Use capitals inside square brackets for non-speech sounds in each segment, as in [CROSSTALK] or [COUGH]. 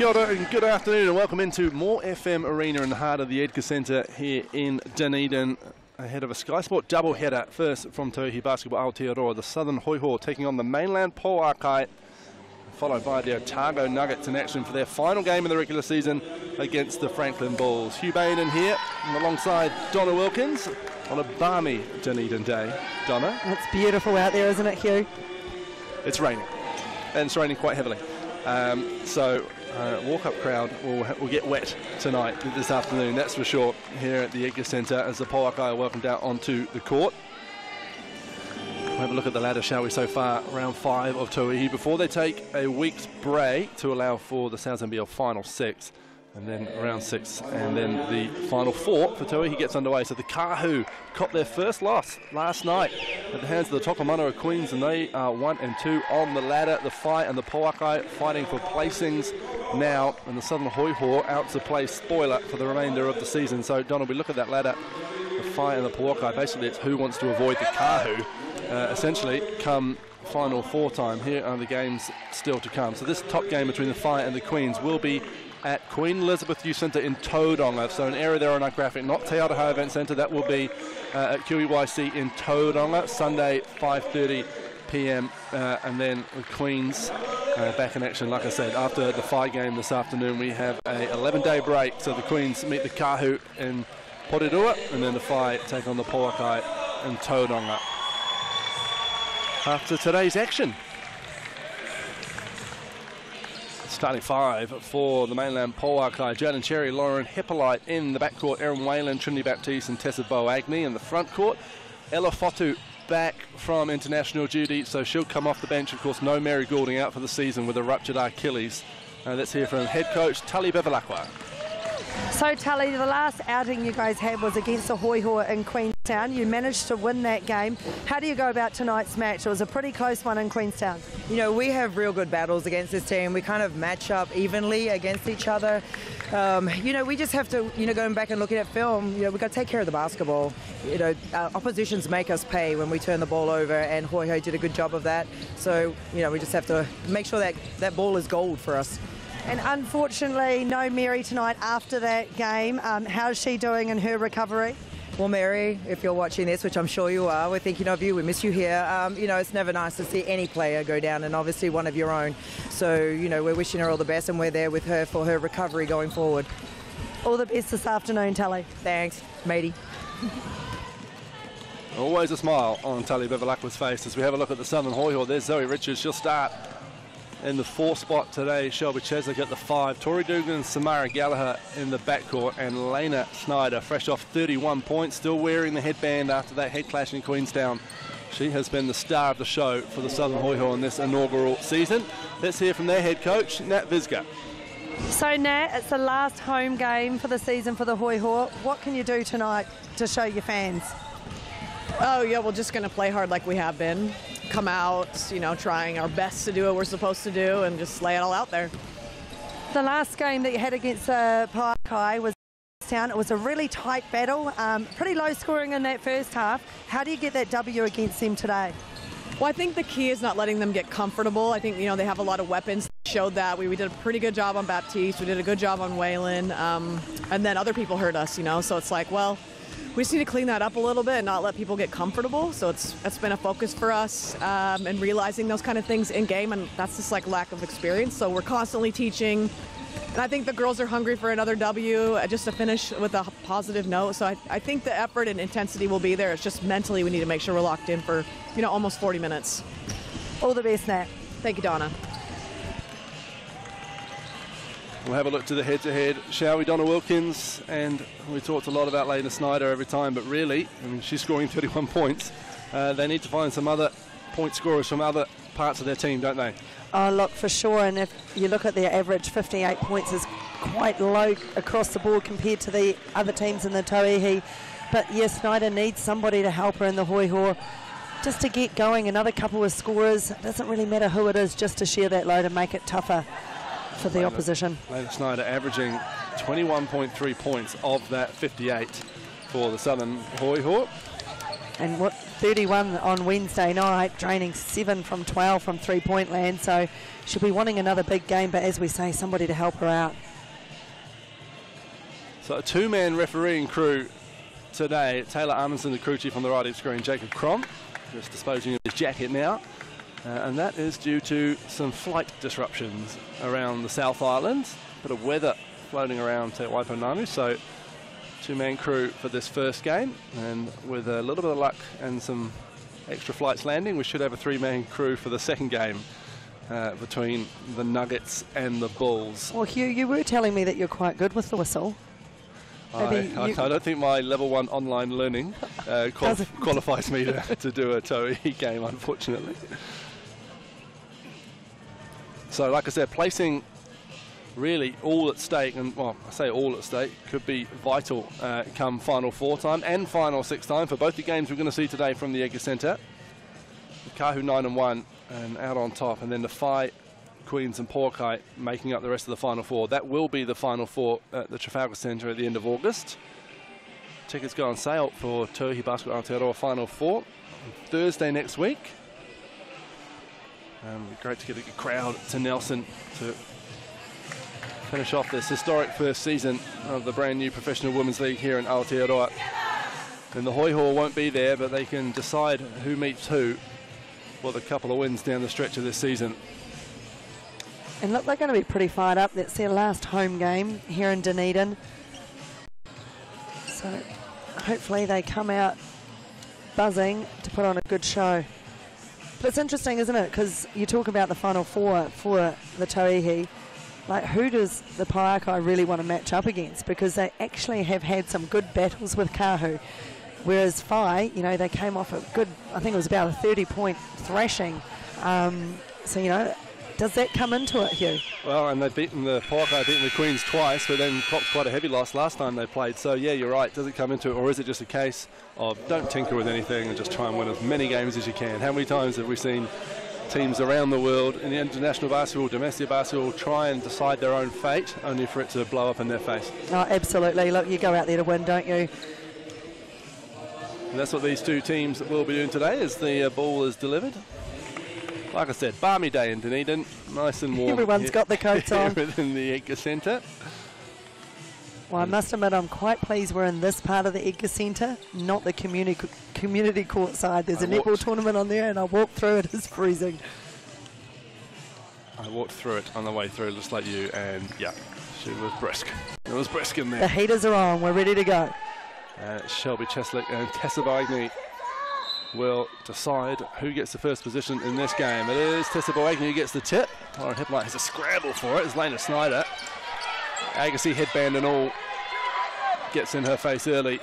Kia ora and good afternoon and welcome into More FM Arena in the heart of the Edgar Centre here in Dunedin ahead of a Sky Sport double header first from Tauihi Basketball Aotearoa, the Southern Hoiho taking on the mainland Pouakai followed by the Otago Nuggets in action for their final game of the regular season against the Franklin Bulls. Hugh Bain in here alongside Donna Wilkins on a balmy Dunedin day. Donna? It's beautiful out there, isn't it, Hugh? It's raining and it's raining quite heavily. Um, so uh, walk-up crowd will, will get wet tonight, this afternoon, that's for sure, here at the Edgar Centre as the Pouakai are welcomed out onto the court. We'll have a look at the ladder, shall we, so far, round five of Tauihi, before they take a week's break to allow for the Sal's NBL final six and then round six, and then the final four for Tauihi gets underway. So the Kahu caught their first loss last night at the hands of the Tokomanawa Queens, and they are one and two on the ladder. The Whai and the Pouakai fighting for placings now, and the Southern Hoiho out to play spoiler for the remainder of the season. So Donald, we look at that ladder, the Whai and the Pouakai. Basically, it's who wants to avoid the Kahu. Uh, essentially, come final four time. Here are the games still to come. So this top game between the Whai and the Queens will be at Queen Elizabeth Youth Centre in Tauranga. So an error there on our graphic, not Te Aroha Event Centre. That will be uh, at QEYC in Tauranga, Sunday 5.30 p.m. Uh, and then the Queens uh, back in action, like I said, after the Whai game this afternoon. We have a 11-day break, so the Queens meet the Kahu in Porirua, and then the Whai take on the Pouakai in Tauranga. After today's action, starting five for the mainland Pouakai. Jaden Cherry, Lauren Hippolyte in the backcourt. Erin Whalen, Trinity Baptiste, and Tessa Boagni in the front court. Ella Fotu back from international duty, so she'll come off the bench. Of course, no Mary Goulding out for the season with a ruptured Achilles. Uh, let's hear from head coach Tully Bevilacqua. So, Tully, the last outing you guys had was against the Hoi Hoiho in Queenstown. You managed to win that game. How do you go about tonight's match? It was a pretty close one in Queenstown. You know, we have real good battles against this team. We kind of match up evenly against each other. Um, you know, we just have to, you know, going back and looking at film, you know, we've got to take care of the basketball. You know, oppositions make us pay when we turn the ball over, and Hoi Hoiho did a good job of that. So, you know, we just have to make sure that that ball is gold for us. And unfortunately, no Mary tonight after that game. Um, how's she doing in her recovery? Well, Mary, if you're watching this, which I'm sure you are, we're thinking of you. We miss you here. Um, you know, it's never nice to see any player go down, and obviously one of your own. So, you know, we're wishing her all the best, and we're there with her for her recovery going forward. All the best this afternoon, Tully. Thanks, matey. Always a smile on Tully Bevilacqua's face as we have a look at the Southern Hoiho. There's Zoe Richards. She'll start in the four spot today. Shelby Cheswick at the five. Tori Dugan and Samara Gallagher in the backcourt. And Lena Snyder, fresh off 31 points, still wearing the headband after that head clash in Queenstown. She has been the star of the show for the Southern Hoiho in this inaugural season. Let's hear from their head coach, Nat Visga. So, Nat, it's the last home game for the season for the Hoiho. What can you do tonight to show your fans? Oh, yeah, we're just going to play hard like we have been come out, you know, trying our best to do what we're supposed to do and just lay it all out there. The last game that you had against uh, Pouakai was town. It was a really tight battle, um, pretty low scoring in that first half. How do you get that W against them today? Well, I think the key is not letting them get comfortable. I think, you know, they have a lot of weapons. Showed that. We, we did a pretty good job on Baptiste. We did a good job on Whalen. Um, and then other people hurt us, you know. So it's like, well, we just need to clean that up a little bit and not let people get comfortable. So it's that's been a focus for us um, and realizing those kind of things in game, and that's just like lack of experience. So we're constantly teaching. And I think the girls are hungry for another W, uh, just to finish with a positive note. So I, I think the effort and intensity will be there. It's just mentally we need to make sure we're locked in for, you know, almost 40 minutes. All the best, Nat. Thank you, Donna. We'll have a look to the head-to-head, shall we, Donna Wilkins? And we talked a lot about Lena Snyder every time, but really, I mean, she's scoring [LAUGHS] 31 points. Uh, they need to find some other point scorers from other parts of their team, don't they? Oh, look, for sure. And if you look at their average, 58 points is quite low across the board compared to the other teams in the Tauihi. But yes, Snyder needs somebody to help her in the Hoiho just to get going. Another couple of scorers. It doesn't really matter who it is, just to share that load and make it tougher for the Lena, opposition. Snyder averaging 21.3 points of that 58 for the Southern Hoiho. and what 31 on Wednesday night, draining seven from 12 from three-point land. So she'll be wanting another big game, but as we say, somebody to help her out. So a two-man refereeing crew today. Taylor Amundsen, the crew chief on the right of screen, Jacob Crom, just disposing of his jacket now. Uh, and that is due to some flight disruptions around the South Island. A bit of weather floating around Te Waipounamu. So two-man crew for this first game. And with a little bit of luck and some extra flights landing, we should have a three-man crew for the second game. Uh, between the Nuggets and the Bulls. Well, Hugh, you were telling me that you're quite good with the whistle. I, I, I don't think my level one online learning uh, [LAUGHS] qual- qualifies me to, to do a Tauihi [LAUGHS] game, unfortunately. So, like I said, placing really all at stake, and well, I say all at stake, could be vital uh, come final four time and final six time for both the games we're going to see today from the Edgar Centre. Kahu 9 and 1 and out on top, and then the Whai, Queens, and Pouakai making up the rest of the final four. That will be the final four at the Trafalgar Centre at the end of August. Tickets go on sale for Tauihi Basketball Aotearoa Final Four Thursday next week. Um, great to get a crowd to Nelson to finish off this historic first season of the brand new Professional Women's League here in Aotearoa. And the Hoiho won't be there, but they can decide who meets who with a couple of wins down the stretch of this season. And look, they're going to be pretty fired up. That's their last home game here in Dunedin. So hopefully they come out buzzing to put on a good show. But it's interesting, isn't it? Because you talk about the final four for the Tauihi. Like, who does the Pouakai really want to match up against? Because they actually have had some good battles with Kahu. Whereas Whai, you know, they came off a good, I think it was about a 30 point thrashing. Um, so, you know, does that come into it, Hugh? Well, and they've beaten the Pouakai, beaten the Queens twice, but then copped quite a heavy loss last time they played. So, yeah, you're right. Does it come into it, or is it just a case of don't tinker with anything and just try and win as many games as you can? How many times have we seen teams around the world in the international basketball, domestic basketball, try and decide their own fate, only for it to blow up in their face? Oh, absolutely. Look, you go out there to win, don't you? And that's what these two teams will be doing today as the uh, ball is delivered. Like I said, balmy day in Dunedin, nice and warm. Everyone's here- got the coats [LAUGHS] on. within the Edgar Centre. Well, I must admit, I'm quite pleased we're in this part of the Edgar Centre, not the community community court side. There's a I netball tournament on there, and I walked through it. [LAUGHS] It's freezing. I walked through it on the way through, just like you, and yeah, she was brisk. It was brisk in there. The heaters are on. We're ready to go. Uh, Shelby Cheslick and Tessa Boagni will decide who gets the first position in this game. It is Tessa Boagni who gets the tip. Lauren Hippolyte has a scramble for it. It's Lena Snyder. Agassi headband and all gets in her face early.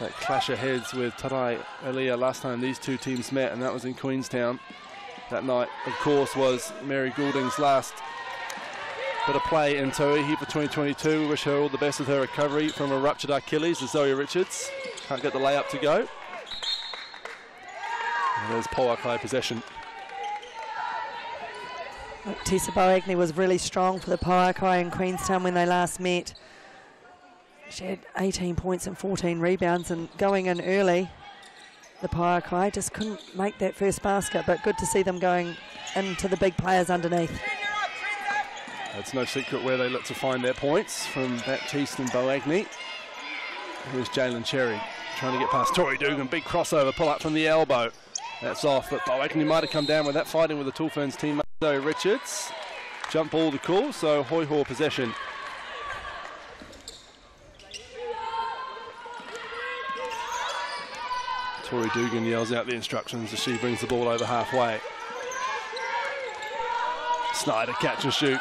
That clash of heads with Tarai Elia last time these two teams met, and that was in Queenstown. That night, of course, was Mary Goulding's last bit of play in Tauihi for 2022. We wish her all the best with her recovery from a ruptured Achilles. Zoe Richards can't get the layup to go. And there's Pouakai possession. Look, Tessa Boagni was really strong for the Pouakai in Queenstown when they last met. She had 18 points and 14 rebounds, and going in early, the Pouakai just couldn't make that first basket. But good to see them going into the big players underneath. It's no secret where they look to find their points from Baptiste and Boagni. Here's Jalen Cherry trying to get past Tori Dugan. Big crossover, pull up from the elbow. That's off, but Boagni might have come down with that fighting with the Tall Ferns teammate Zoe Richards. Jump ball to call, so Hoiho possession. Tori Dugan yells out the instructions as she brings the ball over halfway. Snyder catch and shoot.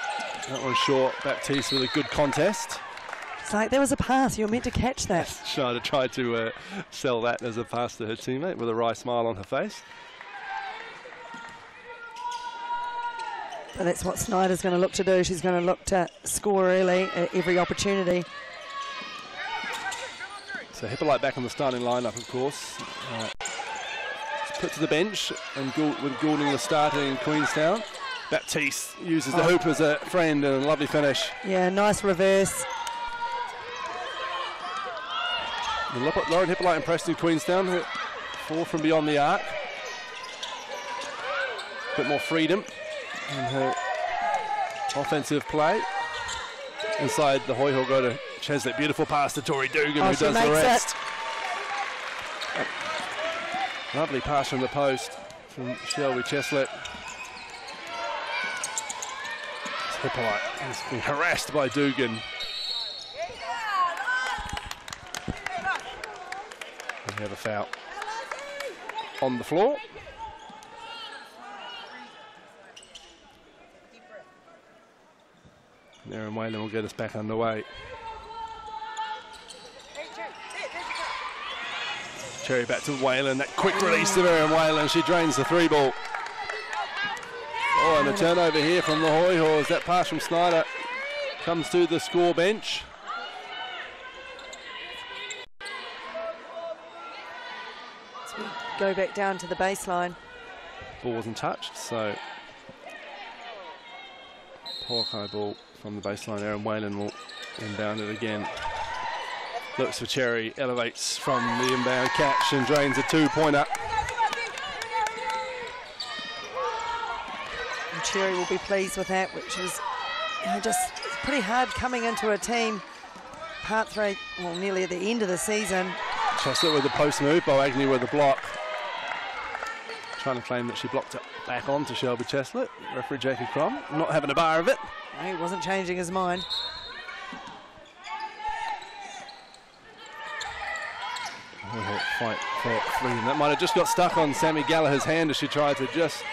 That one's short. Baptiste with a good contest. It's like there was a pass. You were meant to catch that. [LAUGHS] Snyder tried to uh, sell that as a pass to her teammate with a wry smile on her face. But that's what Snyder's going to look to do. She's going to look to score early at every opportunity. So Hippolyte back on the starting lineup, of course. Uh, put to the bench, and Gould, with Goulding the starter in Queenstown. Baptiste uses the Oh. hoop as a friend and a lovely finish. Yeah, nice reverse. Lauren Hippolyte and Preston Queenstown, four from beyond the arc. A Bit more freedom in her offensive play. Inside the Hoiho go to Cheslett. Beautiful pass to Tori Dugan Oh, who does the rest. it. Lovely pass from the post from Shelby Cheslett. Hippolyte has been harassed by Dugan. We have a foul on the floor. Erin Whalen will get us back underway. Cherry back to Whalen. That quick release of Erin Whalen. She drains the three ball. Oh, and a turnover here from the Hoy. That pass from Snyder comes to the score bench. Go back down to the baseline. Ball wasn't touched, so Pouakai ball from the baseline. Erin Whalen will inbound it again. Looks for Cherry, elevates from the inbound catch and drains a two-pointer. And Cherry will be pleased with that, which is you know, just pretty hard coming into a team part three, well, nearly at the end of the season. Chestnut with the post move, Boagni with the block. Trying to claim that she blocked it back on to Shelby Chestnut. Referee Jackie Crom not having a bar of it. He wasn't changing his mind. Fight for freedom. That might have just got stuck on Sammy Gallagher's hand as she tried to just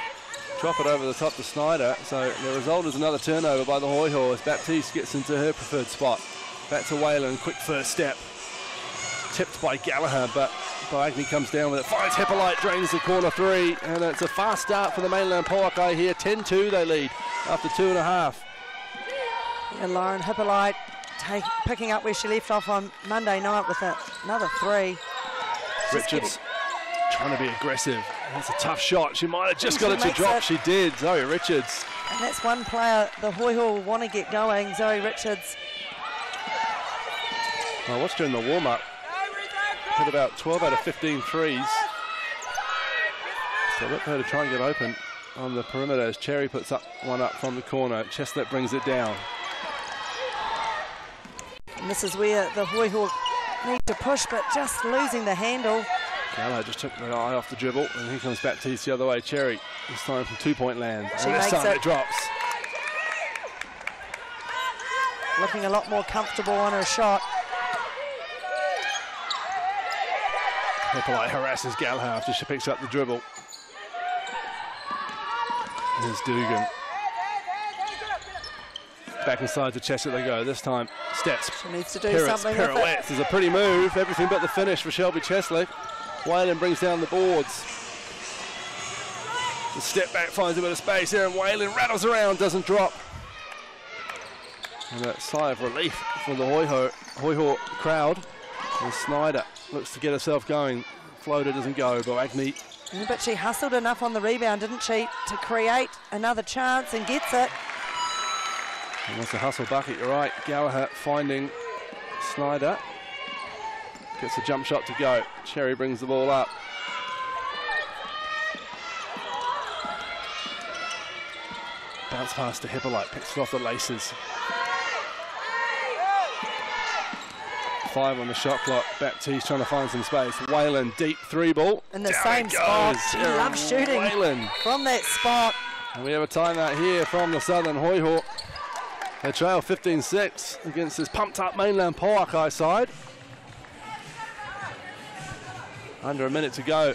drop it over the top to Snyder. So the result is another turnover by the Hoy as Baptiste gets into her preferred spot. Back to Whalen, quick first step. Tipped by Gallagher, but Boagni comes down with it. Finds Hippolyte, drains the corner three, and it's a fast start for the mainland Pouakai here. 10-2 they lead after two and a half. And Lauren Hippolyte take, picking up where she left off on Monday night with a, another three. Richards trying to be aggressive. That's a tough shot. She might have just got it to drop. it. She did. Zoe Richards. And that's one player the Hoiho will want to get going, Zoe Richards. I watched her in the warm-up. Hit about 12 out of 15 threes. So look for her to try and get open on the perimeter as Cherry puts up one up from the corner. Chestnut brings it down. And this is where the Hoy need to push, but just losing the handle. Gallo just took the eye off the dribble, and he comes back to the other way. Cherry, this time from two-point land. She and this makes time it. it drops. Looking a lot more comfortable on her shot. Hippolyte harasses Gallagher after she picks up the dribble. There's Dugan. Back inside to Chester they go. This time, steps. She needs to do Pirouettes, something pirouettes. There's a pretty move. Everything but the finish for Shelby Chesley. Whalen brings down the boards. The step back finds a bit of space here, and Whalen rattles around, doesn't drop. And a sigh of relief for the Hoiho, Ho crowd. And Snyder looks to get herself going. Floater doesn't go, but Agni But she hustled enough on the rebound, didn't she, to create another chance and gets it. And that's a hustle bucket, you're right. Gallagher finding Snyder. Gets a jump shot to go. Cherry brings the ball up. Bounce pass to Hippolyte, picks it off the laces. Five on the shot clock. Baptiste trying to find some space. Whalen, deep three ball. In the Down same spot. goes. She loves shooting. Whalen. From that spot. And we have a timeout here from the Southern Hoiho. They trail 15-6 against this pumped up mainland Poakai side. Under a minute to go.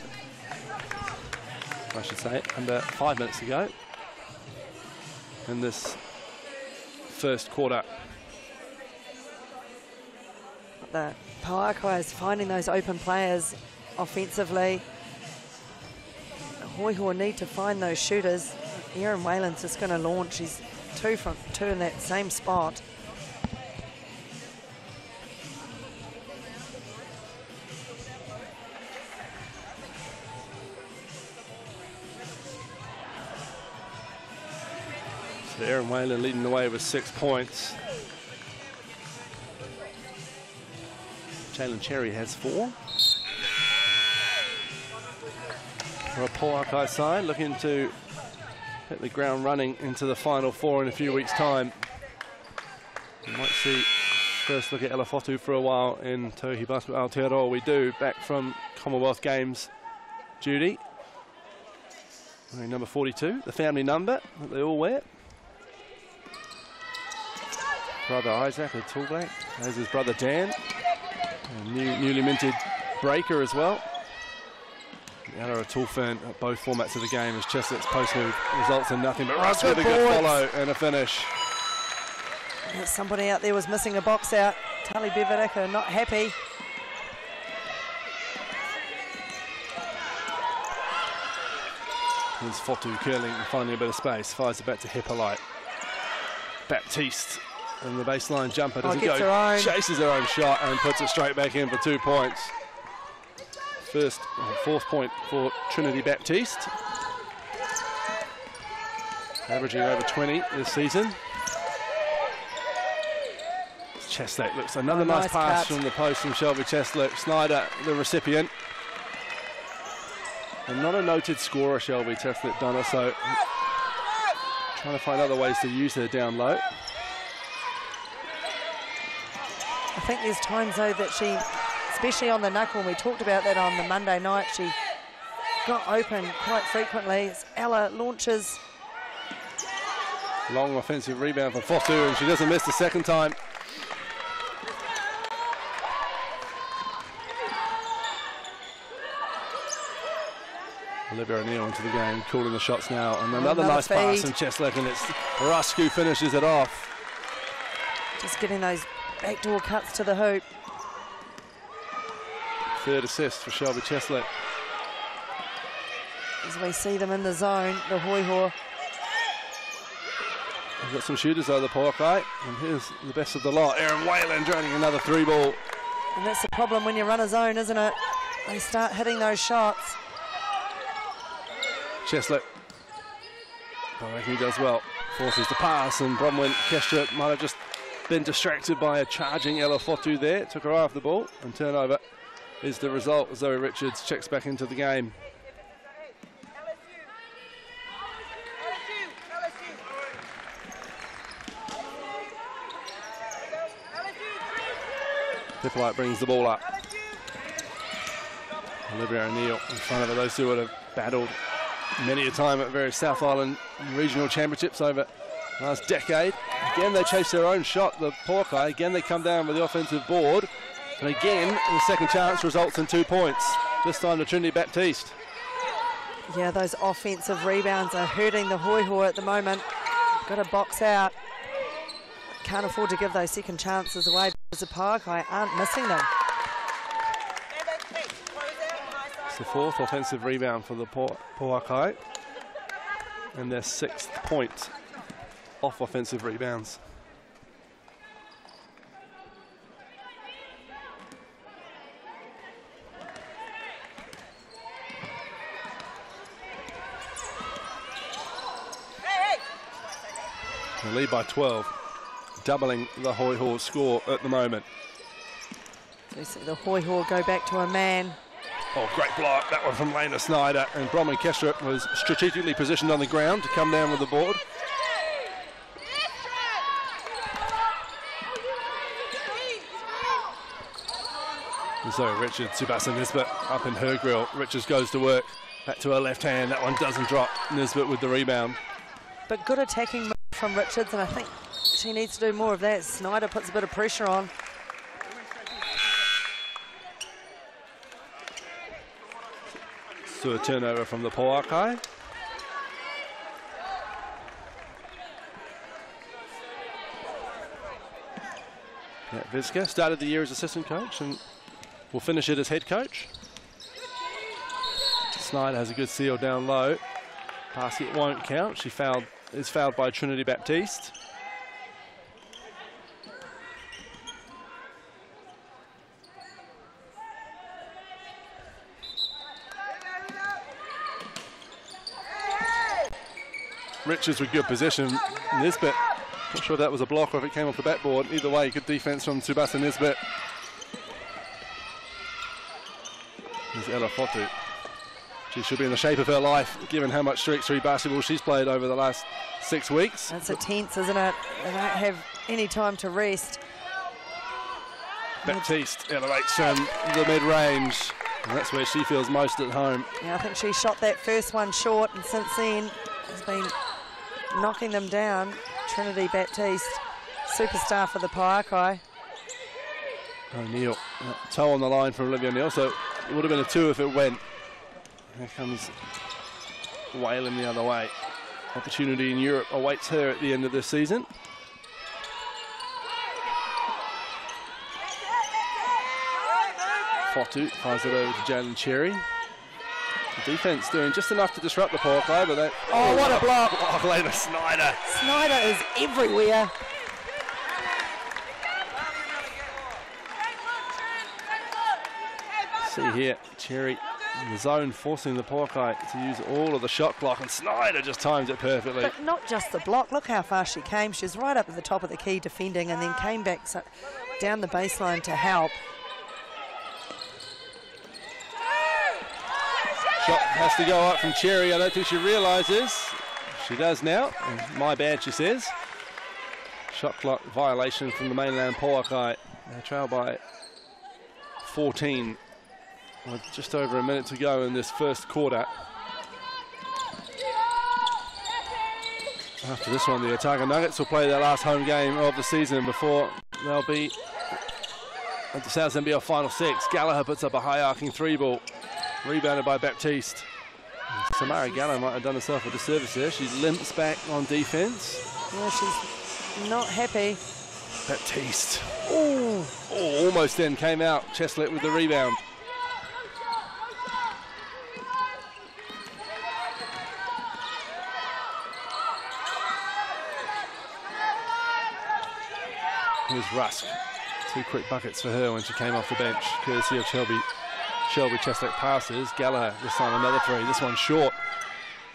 I should say, under five minutes to go. In this first quarter. The Pouakai is finding those open players offensively. Hoiho need to find those shooters. Erin Whalen's just going to launch. He's two from two in that same spot. So Erin Whalen leading the way with six points. Jalen Cherry has four. Pouakai side looking to hit the ground running into the final four in a few weeks' time. We might see first look at Ella Fotu for a while in Tauihi Basketball Aotearoa. We do back from Commonwealth Games. Judy, number 42, the family number that they all wear. Brother Isaac, a tall black, as his brother Dan, new, newly minted breaker as well. The other a Tall Fern at both formats of the game as Chestnut's post move results in nothing but Russ with a good follow and a finish. Somebody out there was missing a box out. Tully Bevilacqua not happy. Here's Fotu curling and finding a bit of space. Fires it back to Hippolyte. Baptiste. And the baseline jumper Oh, doesn't gets go. her. Chases her own shot and puts it straight back in for two points. First, uh, fourth point for Trinity Baptiste. Averaging over 20 this season. Cheslet looks another Oh, nice, nice pass cut. from the post from Shelby Cheslet. Snyder, the recipient. And not a noted scorer, Shelby Cheslet Donna, so trying to find other ways to use her down low. I think there's times though that she, especially on the knuckle, and we talked about that on the Monday night, she got open quite frequently. As Ella launches, Long offensive rebound for Fotu, and she doesn't miss the second time. Olivia O'Neill into the game, calling the shots now. And another, Another nice pass from Cheslek, and it's who finishes it off. just getting those backdoor cuts to the hoop. Third assist for Shelby Cheslek. As we see them in the zone, the Hoiho. We've got some shooters though, the park, Pouakai. And here's the best of the lot. Erin Whalen draining another three ball. And that's the problem when you run a zone, isn't it? They start hitting those shots. Cheslett. I reckon he does well. Forces the pass, and Bronwyn Kestra might have just been distracted by a charging Ella Fotu there. Took her eye off the ball, and turnover is the result. Zoe Richards checks back into the game. Hippolyte brings the ball up. Olivia O'Neill in front of her. Those two would have battled many a time at various South Island regional championships over last decade. Again, they chase their own shot, the Pouakai. Again, they come down with the offensive board. And again, the second chance results in two points. This time to Trinity Baptiste. Yeah, those offensive rebounds are hurting the Hoiho at the moment. Got to box out. Can't afford to give those second chances away because the Pouakai aren't missing them. It's the fourth offensive rebound for the Po- Pouakai. And their sixth point off offensive rebounds. They lead by 12, doubling the Hoiho score at the moment. See the Hoiho go back to a man. Oh, great block. That one from Lena Snyder. And Bronwyn Kestrup was strategically positioned on the ground to come down with the board. And so Richard Tsubasa Nisbet up in her grill. Richards goes to work. Back to her left hand. That one doesn't drop. Nisbet with the rebound. But good attacking move from Richards, and I think she needs to do more of that. Snyder puts a bit of pressure on. So a turnover from the Pouakai. Vizca started the year as assistant coach and will finish it as head coach. Snyder has a good seal down low. Pass it won't count. She fouled is fouled by Trinity Baptiste. Richards with good position. Nisbet, not sure if that was a block or if it came off the backboard. Either way, good defense from Tsubasa Nisbet. Is Ella Fotu. She should be in the shape of her life, given how much Street 3 basketball she's played over the last six weeks. That's a tense, isn't it? They don't have any time to rest. Baptiste elevates from the mid-range. And that's where she feels most at home. Yeah, I think she shot that first one short, and since then has been knocking them down. Trinity Baptiste, superstar for the Pouakai. O'Neill, uh, toe on the line for Olivia O'Neill, so it would have been a two if it went. Here comes Whalen the other way. Opportunity in Europe awaits her at the end of this season. Fotu fires it over to Jalen Cherry. The defense doing just enough to disrupt the Pouakai, but that. Oh, what a block. [LAUGHS] block later, Snyder. Snyder is everywhere. See here, Cherry in the zone, forcing the Pouakai to use all of the shot clock, and Snyder just times it perfectly. But not just the block. Look how far she came. She was right up at the top of the key defending and then came back so, down the baseline to help. Shot has to go up from Cherry. I don't think she realises. She does now. My bad, she says. Shot clock violation from the mainland Pouakai. They trail by 14 with just over a minute to go in this first quarter. After this one, the Otago Nuggets will play their last home game of the season before they'll be at the Sal's NBL Final Six. Gallagher puts up a high arcing three ball, rebounded by Baptiste. Samara Gallagher might have done herself a disservice there. She limps back on defence. Yeah, she's not happy. Baptiste. Oh, almost then came out. Cheslet with the rebound. Here's Rusk. Two quick buckets for her when she came off the bench, courtesy of Shelby. Shelby Cheslet passes. Gallagher this time another three. This one short.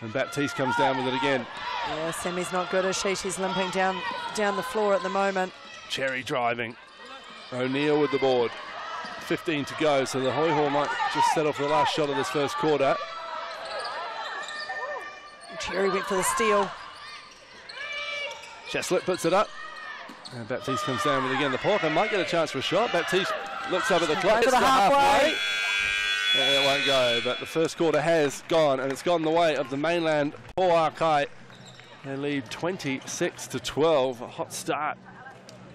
And Baptiste comes down with it again. Yeah, Sammy's not good, is she? She's limping down down the floor at the moment. Cherry driving. O'Neill with the board. 15 to go, so the Hoiho might just settle for the last shot of this first quarter. Cherry went for the steal. Cheslet puts it up. And Baptiste comes down with again. The Pouakai might get a chance for a shot. Baptiste looks up at the clock. It's the not halfway. Yeah, it won't go, but the first quarter has gone, and it's gone the way of the mainland Pouakai. They lead 26 to 12. A hot start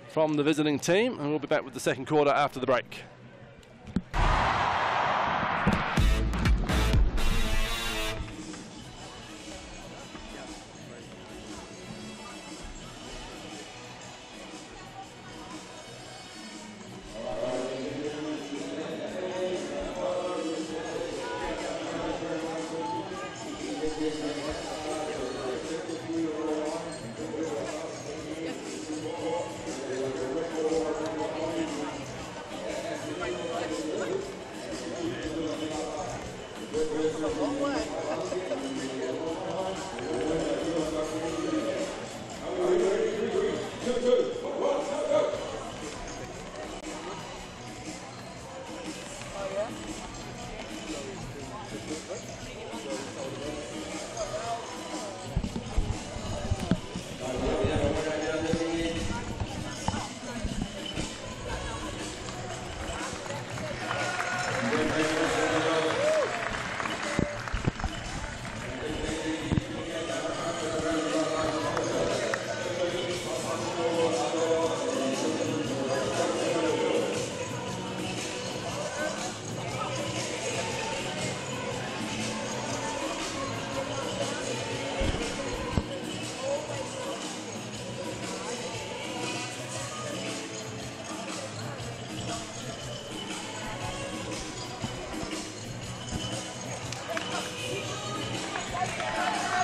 from the visiting team, and we'll be back with the second quarter after the break.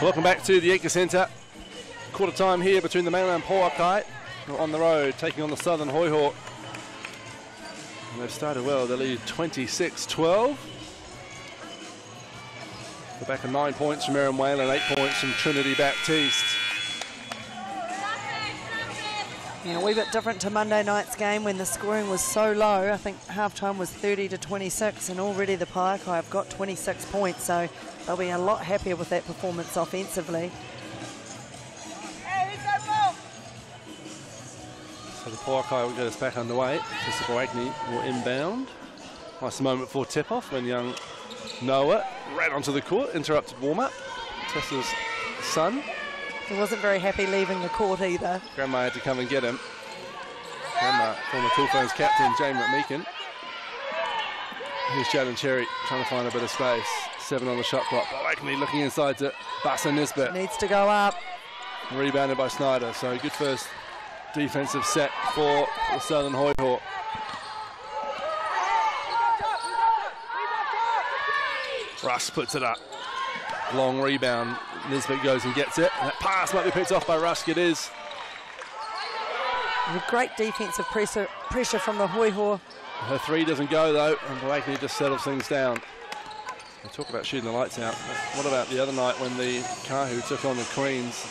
Welcome back to the Edgar Centre. Quarter time here between the mainland Pouakai on the road, taking on the southern Hoiho. And they've started well. They lead 26-12. They're back at nine points from Erin Whalen, eight points from Trinity Baptiste. Yeah, a wee bit different to Monday night's game when the scoring was so low. I think halftime was 30 to 26, and already the Pouakai have got 26 points, so they'll be a lot happier with that performance offensively. So the Pouakai will get us back underway. Tessa Agni will inbound. Nice moment for tip-off when young Noah ran onto the court, interrupted warm-up. Tessa's son He wasn't very happy leaving the court either. Grandma had to come and get him. Grandma, former Ferns captain, Jane McMeekin. Here's Jalen Cherry trying to find a bit of space. Seven on the shot clock. Blakeney looking inside to Bassa Nisbet. Needs to go up. Rebounded by Snyder. So good first defensive set for the Southern Hoiho. Russ puts it up. Long rebound. Nisbet goes and gets it. That pass might be picked off by Rusk. It is. A great defensive pressure, pressure from the Hoiho. Her three doesn't go though, and Blakeney just settles things down. We talk about shooting the lights out. What about the other night when the Kahu took on the Queens?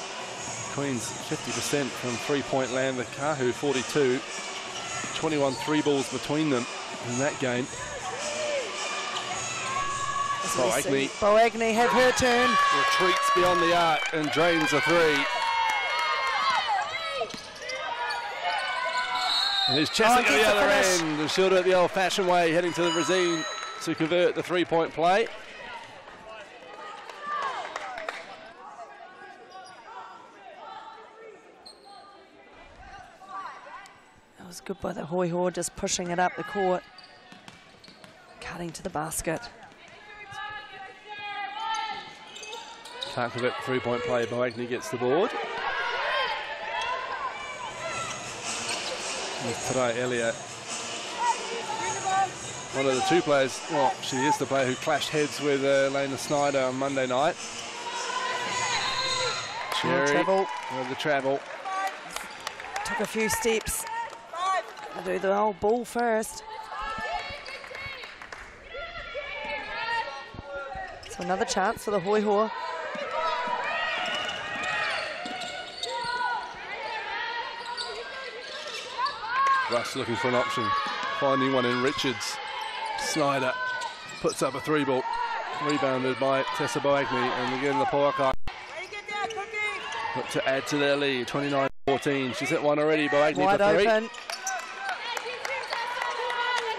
Queens 50% from three-point land. The Kahu 42. 21 three balls between them in that game. Boagni Boagni have her turn. retreats beyond the arc and drains a three. And he's chesting Oh, at the the other finish. end. And she'll do it the old-fashioned way, heading to the Razine to convert the three-point play. Was good by the Hoiho, just pushing it up the court. Cutting to the basket. Can't the three-point play. Boagni gets the board. With Tarai Elliott. One of the two players, well, she is the player who clashed heads with uh, Lena Snyder on Monday night. Cherry, travel. the travel. Took a few steps. Do the old ball first. So another chance for the Hoiho. Russ looking for an option. Finding one in Richards. Snyder puts up a three ball. Rebounded by Tessa Boagni. And again, the Pouakai look to add to their lead. 29-14. She's hit one already. Boagni Wide for three. open.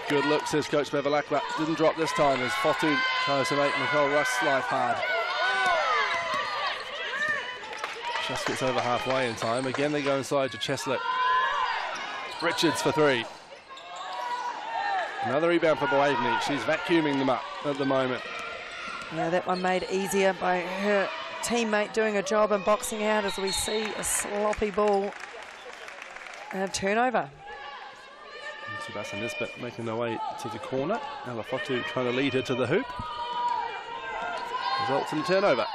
Good look, says Coach Bevilacqua. Didn't drop this time as Fotu tries to make Nicole Rust's life hard. Just gets over halfway in time. Again, they go inside to Cheslett. Richards for three. Another rebound for Boagni. She's vacuuming them up at the moment. Yeah, that one made easier by her teammate doing a job and boxing out as we see a sloppy ball and a turnover. Sebastian Nisbet making their way to the corner. Ella Fotu trying to lead her to the hoop. Results in a turnover.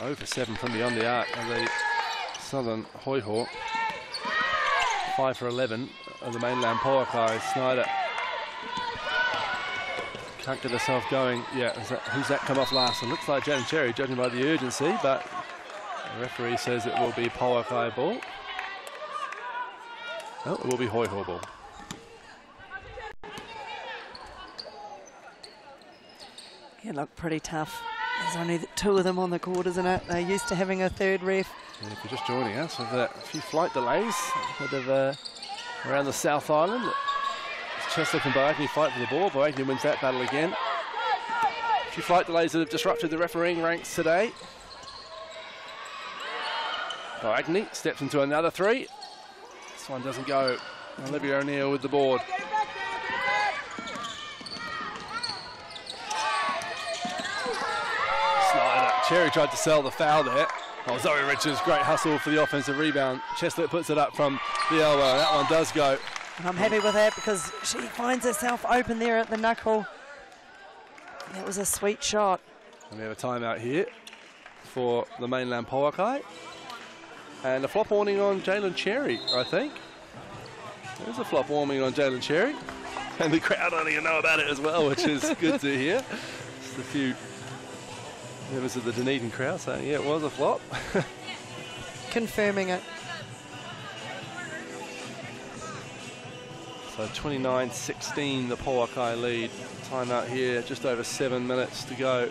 Over seven from beyond the arc of the Southern Hoiho. Five for 11 of the mainland Pouakai. Snyder can't get herself going. Yeah, that, who's that come off last? It looks like Jan Cherry, judging by the urgency, but the referee says it will be Pouakai ball. Oh, it will be Hoiho ball. Yeah, look pretty tough. There's only two of them on the court, isn't it? They're used to having a third ref. And if you're just joining us, with a few flight delays sort of, uh, around the South Island. Chesley and Boagni fight for the ball. Boagni wins that battle again. A few flight delays that have disrupted the refereeing ranks today. Boagni steps into another three. This one doesn't go. Olivia O'Neill with the board. Snyder. Cherry tried to sell the foul there. Oh, Zoe Richards, great hustle for the offensive rebound. Cheslett puts it up from the elbow. That one does go. And I'm happy with that because she finds herself open there at the knuckle. That was a sweet shot. And we have a timeout here for the mainland Pouakai. And a flop warning on Jalen Cherry, I think. There's a flop warning on Jalen Cherry. [LAUGHS] And the crowd don't even know about it as well, which is [LAUGHS] good to hear. Just a few members of the Dunedin crowd saying, yeah, it was a flop. [LAUGHS] Confirming it. So 29-16 the Pouakai lead. Timeout here, just over seven minutes to go.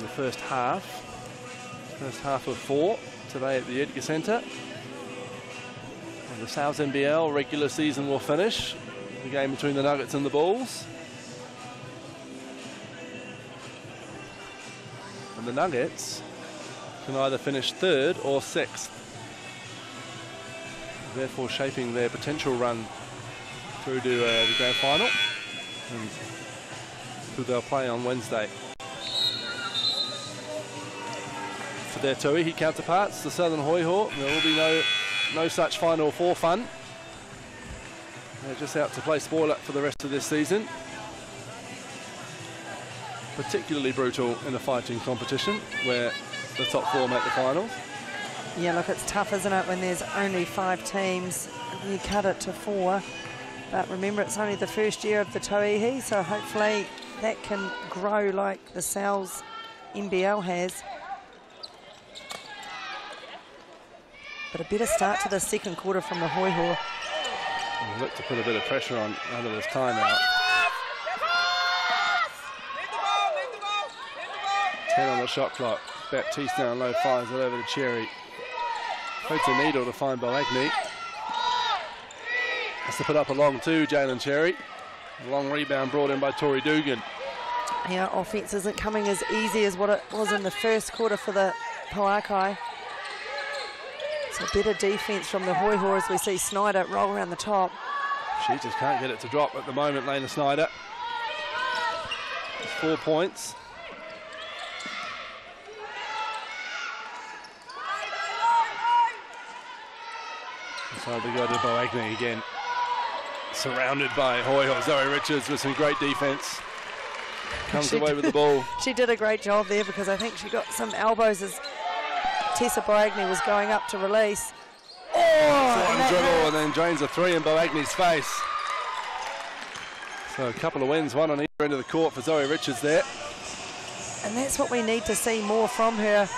The first half. First half of four today at the Edgar Centre. And the Sal's NBL regular season will finish. The game between the Nuggets and the Bulls. And the Nuggets can either finish third or sixth. Therefore shaping their potential run through to uh, the grand final. And who they'll play on Wednesday. Their Tauihi counterparts, the Southern Hoiho, there will be no no such final four fun. They're just out to play spoiler for the rest of this season. Particularly brutal in a fighting competition where the top four make the finals. Yeah, look, it's tough, isn't it, when there's only five teams you cut it to four. But remember, it's only the first year of the Tauihi, so hopefully that can grow like the Sal's NBL has. But a better start to the second quarter from the Hoiho. And look to put a bit of pressure on under this timeout. 10 on the shot clock. Baptiste down low, fires it over to Cherry. Puts a needle to find Boagni. Has to put up a long two, Jalen Cherry. A long rebound brought in by Tori Dugan. Yeah, offense isn't coming as easy as what it was in the first quarter for the Pouakai. So better defense from the Hoiho as we see Snyder roll around the top. She just can't get it to drop at the moment, Lena Snyder. It's four points. So they go to Boagni again. Surrounded by Hoiho. Zoe Richards with some great defense. Comes She away with the ball. [LAUGHS] She did a great job there because I think she got some elbows as Tessa Boagni was going up to release. Oh, and dribble and then drains a three in Boagni's face. So a couple of wins, one on either end of the court for Zoe Richards there. And that's what we need to see more from her.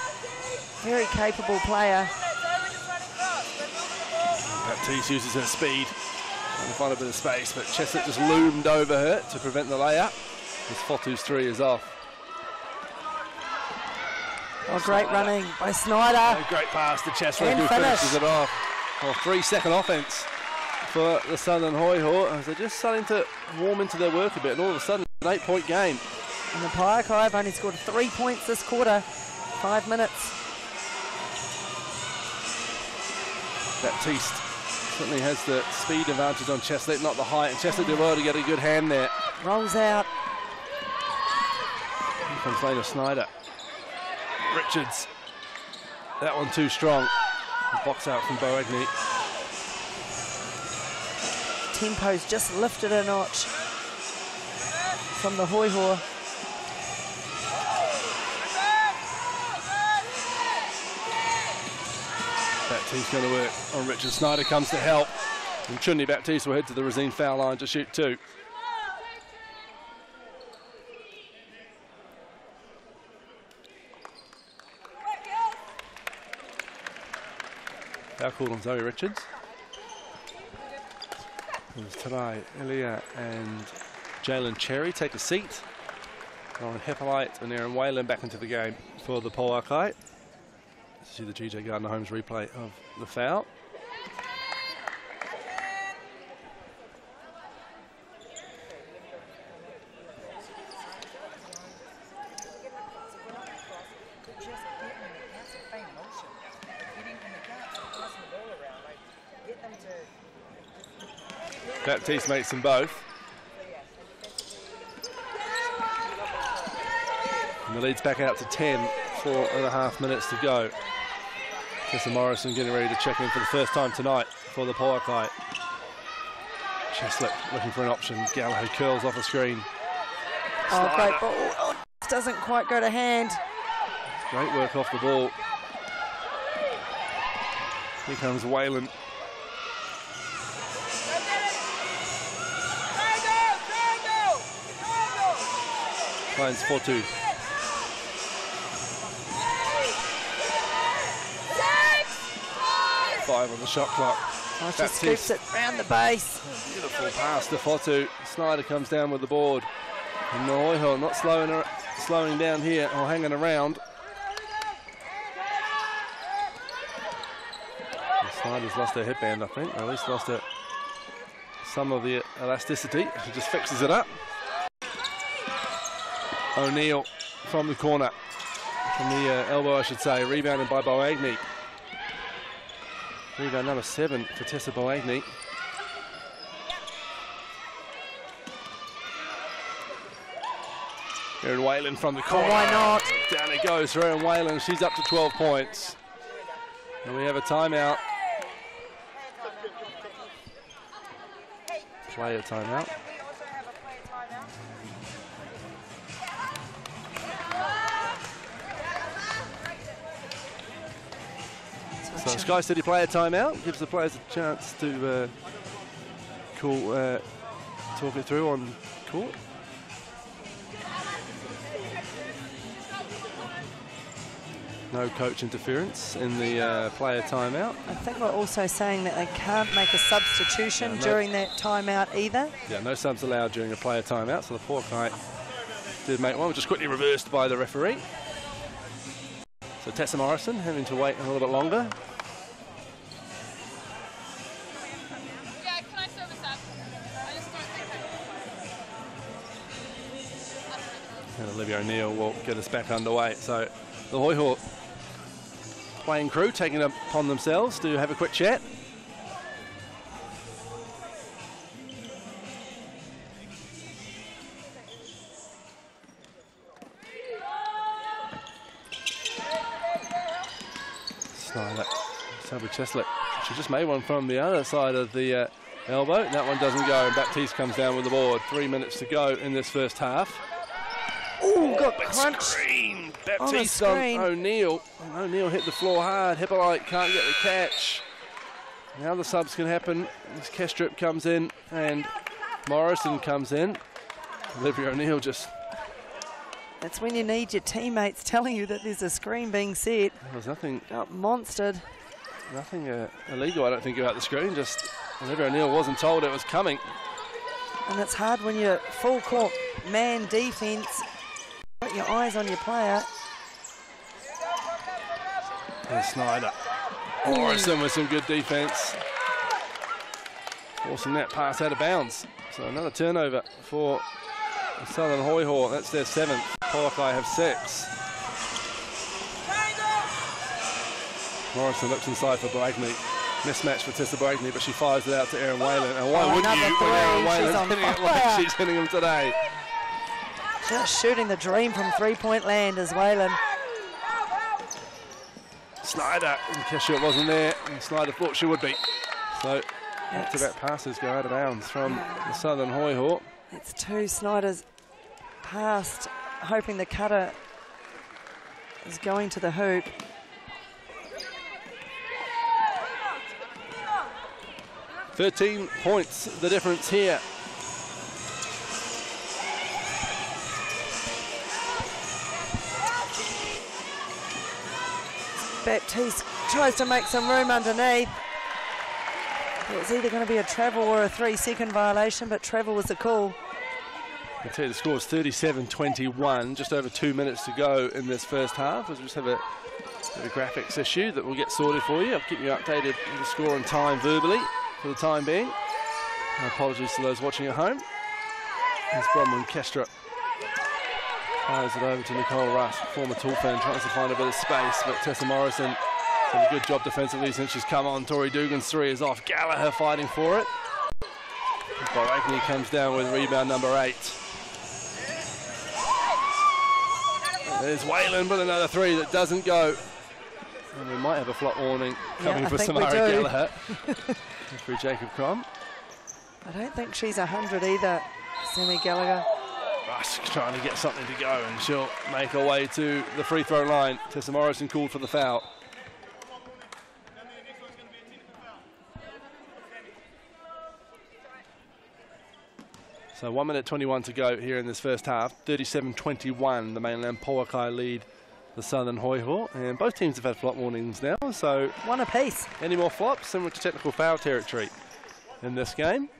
Very capable player. Baptiste uses her speed trying to find a bit of space, but Chestnut just loomed over her to prevent the layup. This Fotu's three is off. Oh, great running by Snyder. A great pass to And who finish. finishes it off. Well, three second offense for the Southern Hoiho as they're just starting to warm into their work a bit, and all of a sudden, an eight point game. And the Pouakai have only scored three points this quarter. Five minutes. Baptiste certainly has the speed advantage on Chestnut, not the height, and Chestnut did well to get a good hand there. Rolls out. Here comes Lena Snyder. Richards. That one too strong. Box out from Boagni. Tempo's just lifted a notch from the Hoiho. Baptiste going to work on Richard. Snyder comes to help. And Chunni Baptiste will head to the Rosine foul line to shoot two. Foul called on Zoe Richards. As Tarai, Elia and Jalen Cherry take a seat. Lauren Hippolyte and Erin Whalen back into the game for the Pouakai. See the GJ Gardner Homes replay of the foul. Baptiste makes them both. And the lead's back out to 10, four and a half minutes to go. Tessa Morrison getting ready to check in for the first time tonight for the Pouakai. Cheslett looking for an option. Gallagher curls off the screen. Oh, great ball. Oh, oh doesn't quite go to hand. Great work off the ball. Here comes Whalen. Finds Fotu. 5 on the shot clock. Oh, she scoops it round the base. Beautiful pass to Fotu. Snyder comes down with the board. And not slowing, her, slowing down here or hanging around. And Snyder's lost her headband, I think, or at least lost her, some of the elasticity. She just fixes it up. O'Neill from the corner, from the uh, elbow, I should say, rebounded by Boagni. Rebound number seven for Tessa Boagni. Erin Whalen from the corner. why not? Down it goes for Erin Whalen. She's up to 12 points. And we have a timeout. Player timeout. So Sky City player timeout gives the players a chance to uh, call, uh, talk it through on court. No coach interference in the uh, player timeout. I think we're also saying that they can't make a substitution Yeah, no. during that timeout either. Yeah, no subs allowed during a player timeout, so the Pouakai did make one, which is quickly reversed by the referee. So Tessa Morrison having to wait a little bit longer. O'Neill will get us back underway. So the Hoiho playing crew taking it upon themselves to have a quick chat. Snyder, Cheslett. She just made one from the other side of the uh, elbow. That one doesn't go, and Baptiste comes down with the board. Three minutes to go in this first half. Ooh, got Big screen. On the Baptiste on, screen. O'Neill. And O'Neill hit the floor hard. Hippolyte can't get the catch. Now the subs can happen. As Kestrip comes in and Morrison comes in. Olivia O'Neill just, That's when you need your teammates telling you that there's a screen being set. there was nothing Got monstered. nothing uh, illegal, I don't think, about the screen. Just Olivia O'Neill wasn't told it was coming. And it's hard when you're full court man defense. Put your eyes on your player. And Snyder. Morrison with some good defense. Forcing that pass out of bounds. So another turnover for Southern Hoiho. That's their seventh. Pouakai have six. Morrison looks inside for Boagni. Mismatch for Tessa Boagni, but she fires it out to Erin Whalen. And why Oh, wouldn't you? three. When Erin She's Whalen's hitting it like she's hitting them today. Just shooting the dream from three-point land as Whalen. Snyder, in case it wasn't there, and Snyder thought she would be. So back-to-back passes go out of bounds from the Southern Hoiho. that's two Snyder's past, hoping the cutter is going to the hoop. Thirteen points, the difference here. Baptiste tries to make some room underneath. It was either going to be a travel or a three-second violation, but travel was the call. I tell you, the score is 37-21, just over two minutes to go in this first half. As we just have a, a graphics issue that we'll get sorted for you. I'll keep you updated with the score and time verbally for the time being. My apologies to those watching at home. As Bronwyn Kestra fires it over to Nicole Russ, former Tall Fern, tries to find a bit of space, but Tessa Morrison done a good job defensively since she's come on. Tori Dugan's three is off. Gallagher fighting for it. Boagni comes down with rebound number eight. There's Whalen with another three that doesn't go. And we might have a flop warning coming I for think Samara. Gallagher. [LAUGHS] for Jacob Crom. I don't think she's 100 either, Sammy Gallagher. Trying to get something to go and she'll make her way to the free throw line. Tessa Morrison called for the foul. So 1 minute 21 to go here in this first half. 37-21, the mainland Pouakai lead the Southern Hoiho. And both teams have had flop warnings now, so One apiece. any more flops, similar to technical foul territory in this game.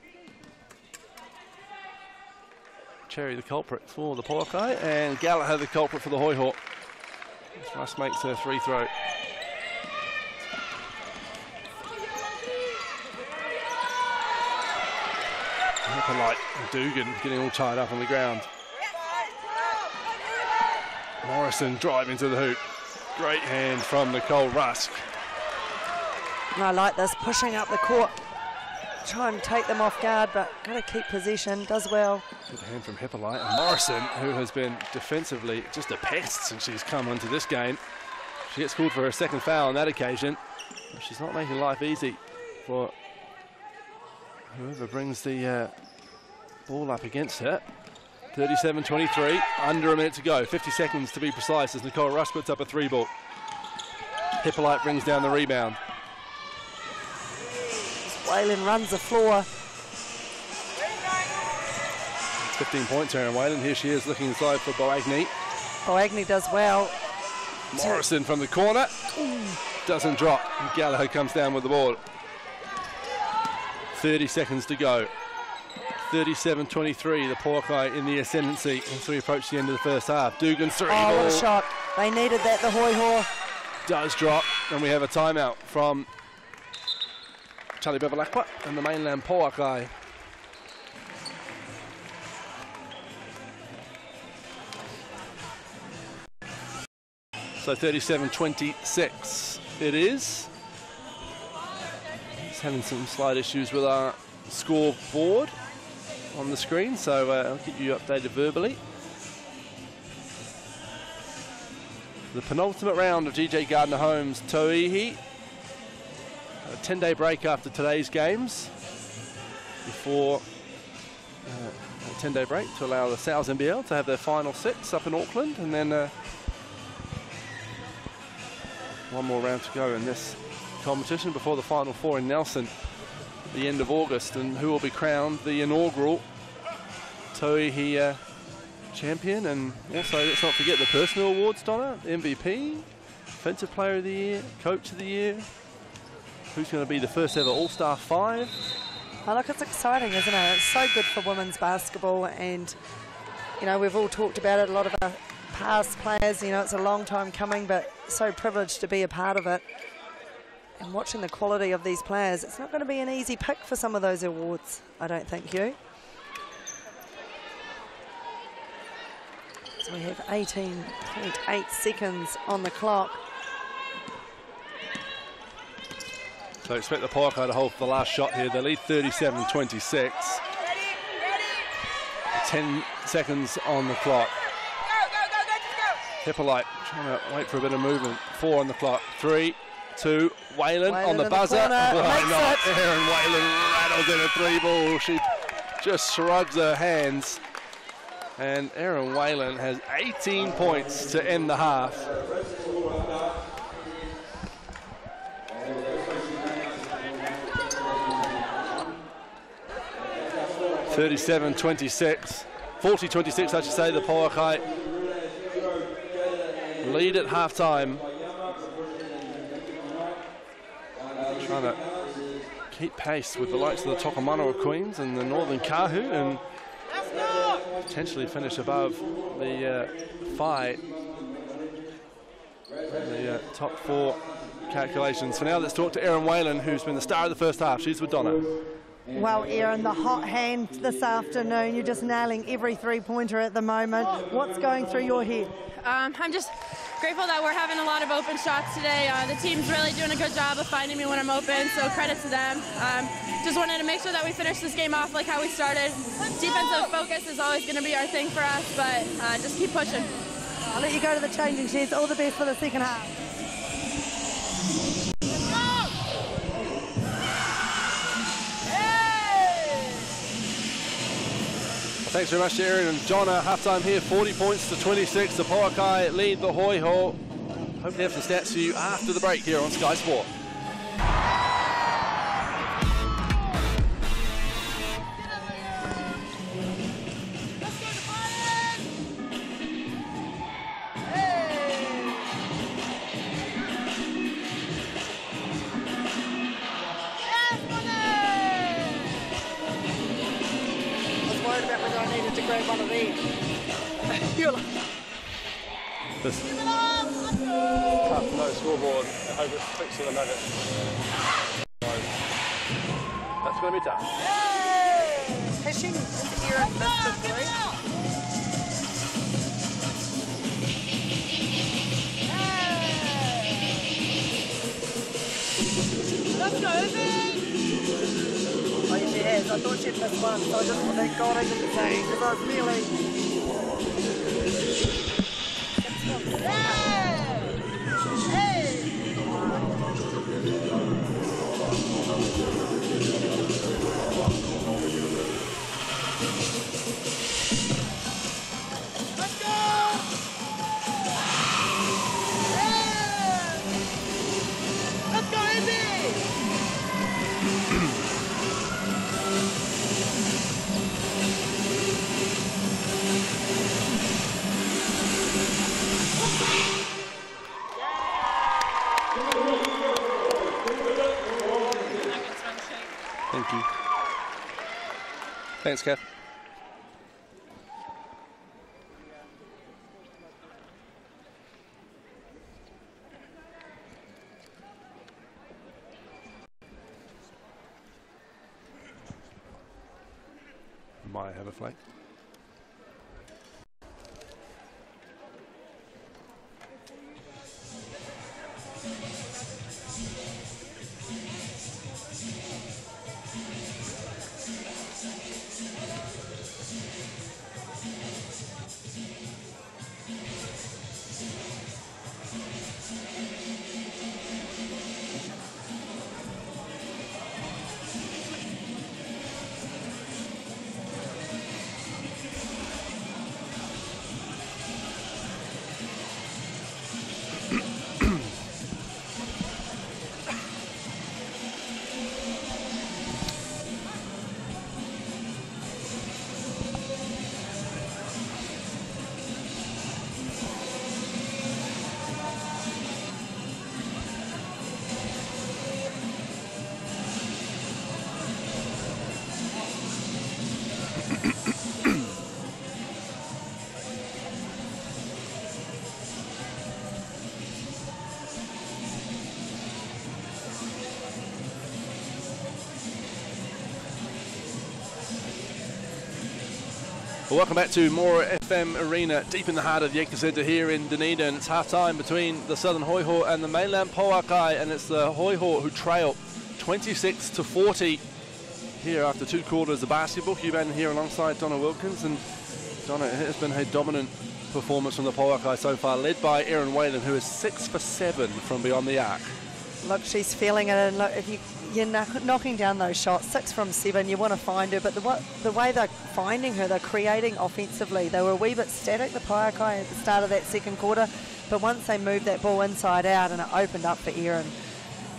Cherry the culprit for the Pouakai, and Gallagher the culprit for the Hoiho. Russ makes her free throw. And Dugan getting all tied up on the ground. Morrison driving to the hoop. Great hand from Nicole Rusk. I like this, pushing up the court. Try and take them off guard, but got to keep possession. Does well. Good hand from Hippolyte. And Morrison, who has been defensively just a pest since she's come into this game. She gets called for her second foul on that occasion. She's not making life easy for whoever brings the uh, ball up against her. 37-23, under a minute to go. 50 seconds to be precise as Nicole Rusk puts up a three ball. Hippolyte brings down the rebound. Whalen runs the floor. 15 points, Erin Whalen. Here she is looking inside for Boagni. Boagni does well. Morrison from the corner. Doesn't drop. Gallagher comes down with the ball. 30 seconds to go. 37-23, the Pouakai in the ascendancy as we approach the end of the first half. Dugan three Oh, what a shot. They needed that, the Hoiho. does drop, and we have a timeout from Tully Bevilacqua and the mainland Pouakai. So 37-26 it is. Just having some slight issues with our scoreboard on the screen, so uh, I'll keep you updated verbally. The penultimate round of GJ Gardner Homes Tauihi. A 10 day break after today's games before uh, a 10 day break to allow the Sal's NBL to have their final six up in Auckland and then uh, one more round to go in this competition before the final four in Nelson at the end of August. And who will be crowned the inaugural Tauihi uh, champion? And also let's not forget the personal awards Donna. MVP defensive player of the year coach of the year who's going to be the first ever all-star five Oh, look, it's exciting, isn't it? It's so good for women's basketball, and you know we've all talked about it. A lot of our past players, you know, it's a long time coming, but so privileged to be a part of it. And watching the quality of these players, it's not going to be an easy pick for some of those awards. I don't think you. So we have 18.8 seconds on the clock. So expect the Pouakai to hold for the last shot here they lead 37-26 10 seconds on the clock Hippolyte trying to wait for a bit of movement. Four on the clock. Three, two, Whalen, Whalen on the the buzzer. Why [LAUGHS] not? it. Erin Whalen rattles in a three ball. She just shrugs her hands. And Erin Whalen has 18 points to end the half. Thirty-seven, twenty-six, 40 26, I should say, the Pouakai lead at half time. Trying to keep pace with the likes of the Tokomanawa Queens and the Northern Kahu and potentially finish above the uh, Whai. The uh, top four calculations. For now, let's talk to Erin Whalen, who's been the star of the first half. She's with Donna. Well, Erin, the hot hand this afternoon. You're just nailing every three-pointer at the moment. What's going through your head? Um, I'm just grateful that we're having a lot of open shots today. Uh, the team's really doing a good job of finding me when I'm open, so credit to them. Um, just wanted to make sure that we finish this game off like how we started. Defensive focus is always going to be our thing for us, but uh, just keep pushing. I'll let you go to the changing sheds. All the best for the second half. Thanks very much Erin and John. Uh, halftime here, 40 points to 26. The Pouakai lead the Hoiho. Hope to have some stats for you after the break here on Sky Sport. It's Thanks, welcome back to Mora FM Arena, deep in the heart of the Centre here in Dunedin. And it's half time between the Southern Hoiho and the mainland Pouakai, and it's the Hoiho who trail 26 to 40 here after two quarters of basketball. You've been here alongside Donna Wilkins, and Donna, it has been her dominant performance from the Pouakai so far, led by Erin Whalen, who is six for seven from beyond the arc. Look, she's feeling it, and look, if you you're knock, knocking down those shots, six from seven, you want to find her. But the the way they're finding her, they're creating offensively. They were a wee bit static, the Pouakai, at the start of that second quarter. But once they moved that ball inside out, and it opened up for Erin.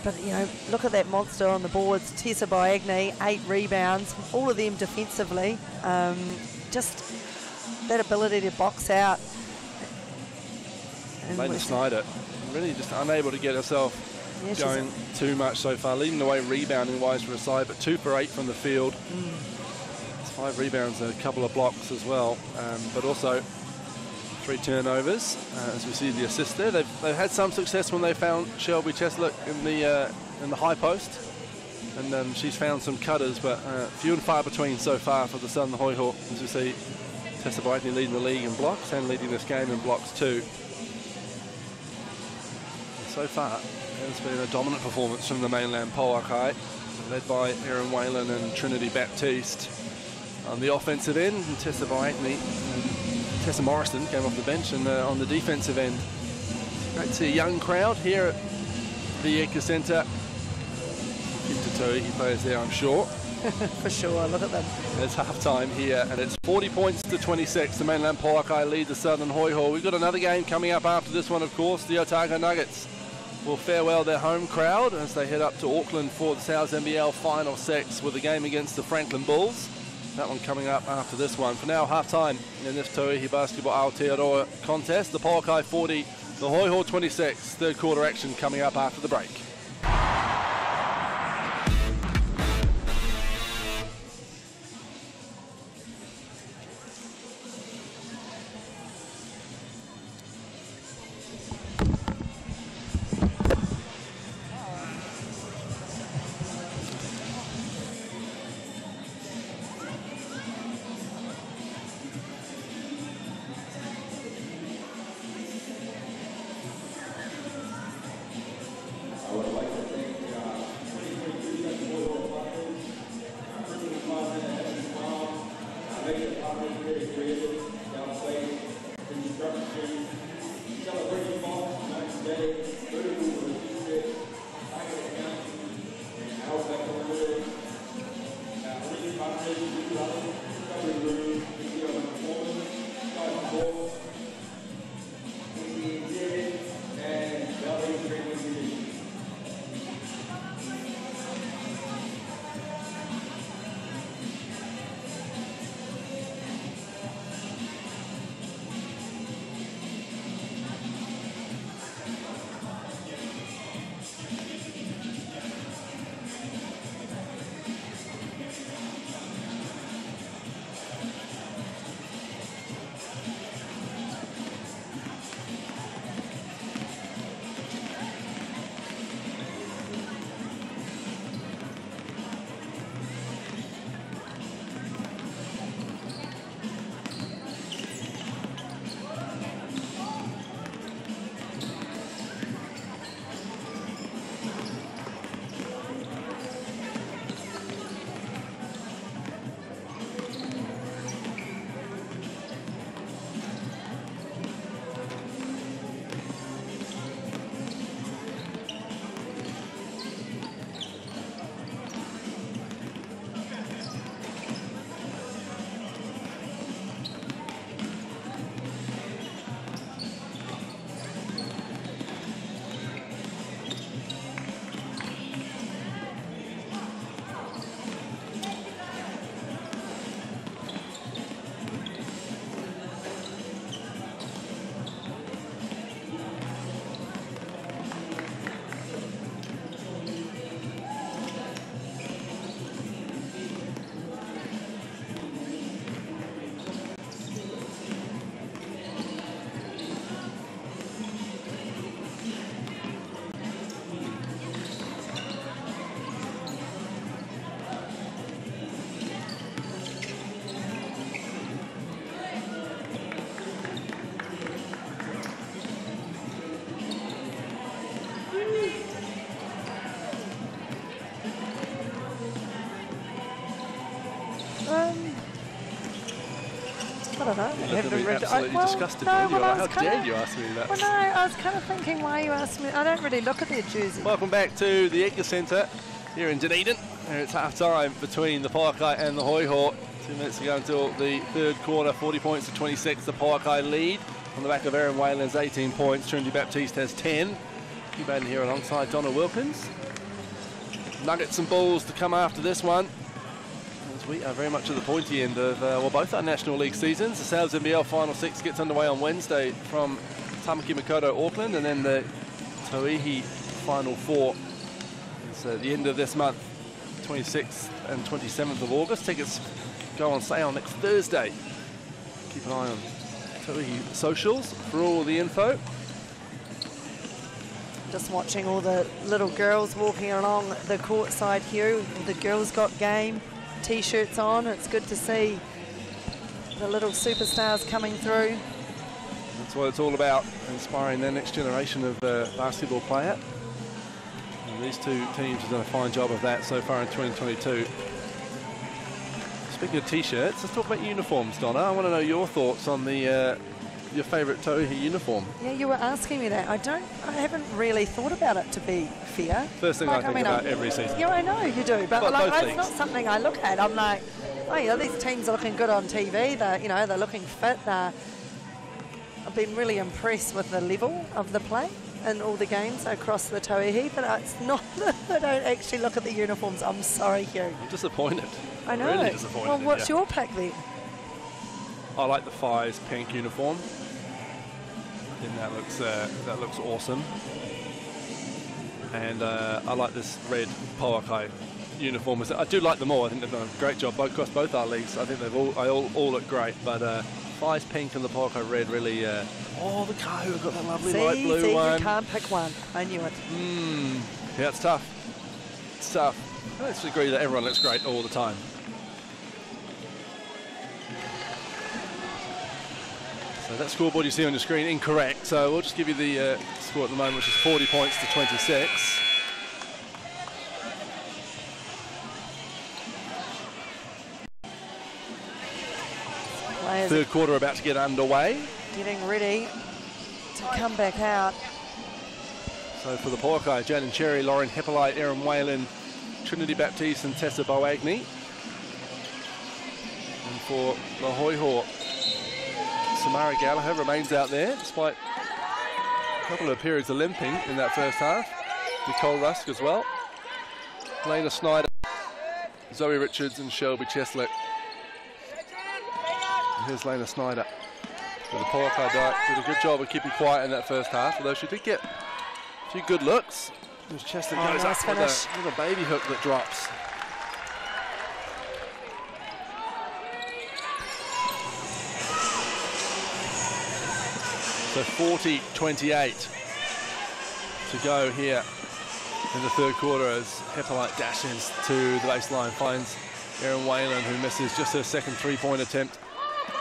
But you know, look at that monster on the boards. Tessa Boagni, eight rebounds, all of them defensively. Um, just that ability to box out. Lena Snyder, really just unable to get herself yeah, going too much so far, leading the way rebounding wise for a side, but two for eight from the field. It's five rebounds and a couple of blocks as well, um, but also three turnovers. Uh, as we see the assist there, they've, they've had some success when they found Shelby Cheslett in the uh, in the high post, and um, she's found some cutters, but uh, few and far between so far for the Southern Hoiho. As we see, Tessa Brighton leading the league in blocks and leading this game in blocks too. So far, it's been a dominant performance from the mainland Pouakai, led by Erin Whalen and Trinity Baptiste. On the offensive end, and Tessa Boagni, and Tessa Morrison came off the bench, and uh, on the defensive end, great to see a young crowd here at the Edgar Centre. Kintatoi, he plays there, I'm sure. [LAUGHS] for sure. Look at them. It's half time here, and it's 40 points to 26. The mainland Pouakai lead the Southern Hoiho. We've got another game coming up after this one, of course. The Otago Nuggets will farewell their home crowd as they head up to Auckland for the Sal's NBL Final Six with a game against the Franklin Bulls. That one coming up after this one. For now, half time in this Tauihi Basketball Aotearoa contest. The Pouakai 40, the Hoiho 26. Third quarter action coming up after the break. I don't know. I You look haven't at me I- absolutely well, disgusted. no, you? I was How dare kinda- you ask me that? Well, no, I was kind of thinking why you asked me. I don't really look at their jersey. Welcome back to the Edgar Centre here in Dunedin. And it's half time between the Pouakai and the Hoiho. Two minutes to go until the third quarter, 40 points to 26. The Pouakai lead on the back of Erin Whalen's 18 points. Trinity Baptiste has 10. Hugh Baden here alongside Donna Wilkins. Nuggets and balls to come after this one. We are very much at the pointy end of, uh, well, both our National League seasons. The Sal's NBL Final Six gets underway on Wednesday from Tamaki Makaurau, Auckland, and then the Tauihi Final Four is uh, the end of this month, 26th and 27th of August. Tickets go on sale next Thursday. Keep an eye on Tauihi socials for all the info. Just watching all the little girls walking along the court side here. The girls got game t-shirts on. It's good to see the little superstars coming through. That's what it's all about, inspiring the next generation of uh, basketball player. And these two teams have done a fine job of that so far in 2022. Speaking of t-shirts, let's talk about uniforms, Donna. I want to know your thoughts on the uh, your favourite Tauihi uniform. Yeah, you were asking me that. I don't. I haven't really thought about it to be fair. First thing I think mean, about I- every season. Yeah, I know you do, but Well, like, it's not something I look at. I'm like, oh yeah, these teams are looking good on TV. They're, you know, they're looking fit. They're, I've been really impressed with the level of the play in all the games across the Tauihi, but it's not that [LAUGHS] I don't actually look at the uniforms. I'm sorry, Hugh. I'm disappointed. I know. Really disappointed. well, what's yeah. your pick then? I like the Whai's pink uniform. I think that looks uh, that looks awesome. And uh, I like this red Pouakai uniform. I do like them all. I think they've done a great job both across both our leagues. I think they've all I all, all look great. But uh, Whai's pink and the Pouakai red really. Uh, oh, the Kahu have got that lovely light See, blue see, one. you can't pick one. I knew it. Mm, yeah, it's tough. It's tough. Let's agree that everyone looks great all the time. So that scoreboard you see on your screen incorrect. So we'll just give you the uh, score at the moment, which is 40 points to 26. Players Third quarter about to get underway. getting ready to come back out. So for the Pouakai, Jalen Cherry, Lauren Hippolyte, Erin Whalen, Trinity Baptiste and Tessa Boagni. And for the Hoiho, Samara Gallagher remains out there despite a couple of periods of limping in that first half. Nicole Rusk as well. Lena Snyder, Zoe Richards and Shelby Cheslett. Here's Lena Snyder. For the Pouakai Dyke, did a good job of keeping quiet in that first half, although she did get a few good looks. As Chester Oh, goes nice up with a, with a baby hook that drops. So 40-28 to go here in the third quarter as Hippolyte dashes to the baseline, finds Erin Whalen who misses just her second three-point attempt,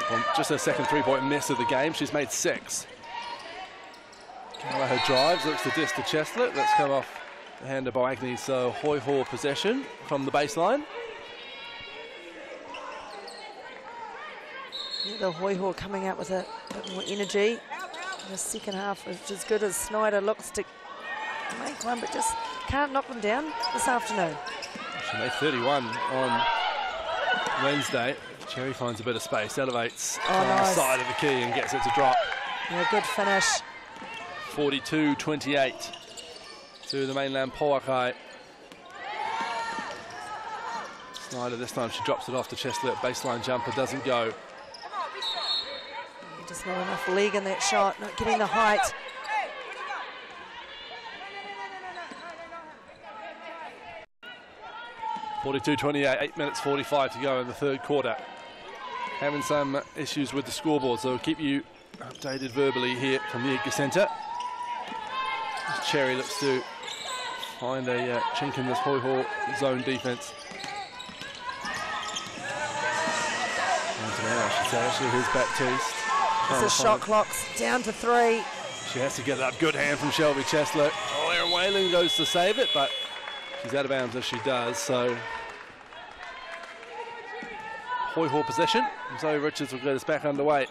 well, just her second three-point miss of the game. She's made six. Gallagher drives, looks to dish to Cheslett. That's come off the hand of Boagni. So Hoiho possession from the baseline. Yeah, the Hoiho coming out with a bit more energy in the second half, which is good as Snyder looks to make one, but just can't knock them down this afternoon. She made 31 on Wednesday. Cherry finds a bit of space, elevates Oh, on the side of the key and gets it to drop. Yeah, good finish. 42-28 to the mainland Pouakai. Snyder this time she drops it off to Cheslett. Baseline jumper doesn't go. Just not enough leg in that shot, not getting the height. Forty-two twenty-eight, 8 minutes 45 to go in the third quarter. Having some issues with the scoreboard, so we'll keep you updated verbally here from the Edgar Centre. Cherry looks to find a uh, chink in this Hoiho zone defence. And now, say, actually, here's Baptiste. Trying The to shot clock's down to three. She has to get up. Good hand from Shelby Cheslett. Oh, Erin Whalen goes to save it, but she's out of bounds as she does. So, Hoiho possession. Zoe Richards will get us back underway.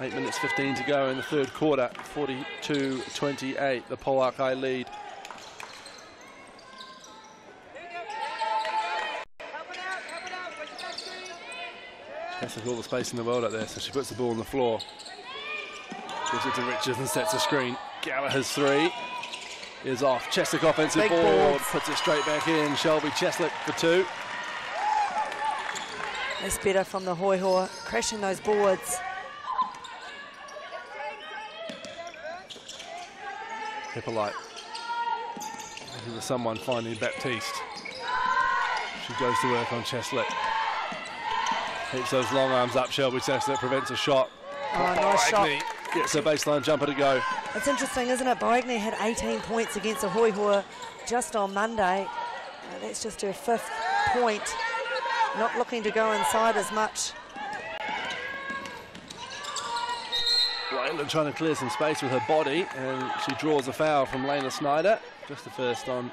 Eight minutes 15 to go in the third quarter. 42-28, the Pouakai lead. Has all the space in the world out there, so she puts the ball on the floor. Gives it to Richards and sets a screen. Gallagher's three is off. Cheslett offensive Big board, boards. puts it straight back in. Shelby Cheslett for two. That's better from the Hoiho, crashing those boards. Hippolyte. Looking for someone finding Baptiste. She goes to work on Cheslett. Keeps those long arms up. Shelby Cheslett prevents a shot. Oh, nice shot. Gets her baseline jumper to go. It's interesting, isn't it? Boagni had 18 points against a Hoiho just on Monday. Uh, that's just her fifth point. Not looking to go inside as much. Whalen trying to clear some space with her body, and she draws a foul from Lena Snyder. Just the first on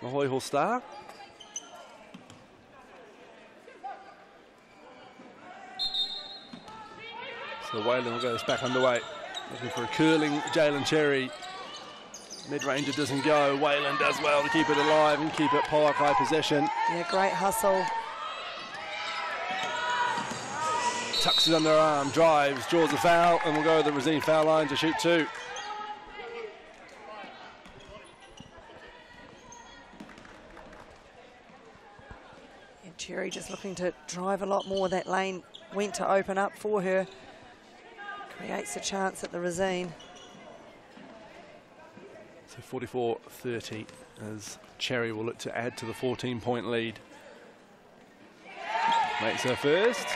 the Hoiho Star. So Whalen will get us back underway. Looking for a curling Jalen Cherry. Mid-ranger doesn't go. Whalen does well to keep it alive and keep it Pouakai possession. Yeah, great hustle. Tucks it under her arm, drives, draws a foul, and we'll go to the Rosine foul line to shoot two. And Cherry just looking to drive a lot more. That lane went to open up for her. Creates a chance at the Rosine. So 44-30 as Cherry will look to add to the 14 point lead. Makes her first.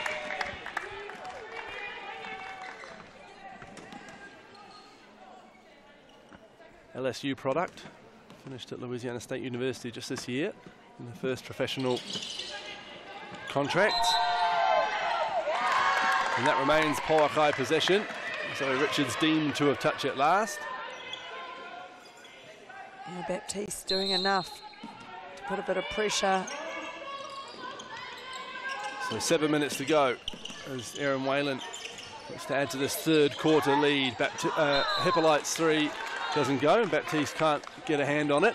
LSU product. Finished at Louisiana State University just this year in the first professional contract. And that remains Pouakai possession. So Richards deemed to have touched it last. Yeah, Baptiste doing enough to put a bit of pressure. So seven minutes to go as Erin Whalen looks to add to this third quarter lead. Bapt- uh, Hippolyte's three doesn't go, and Baptiste can't get a hand on it.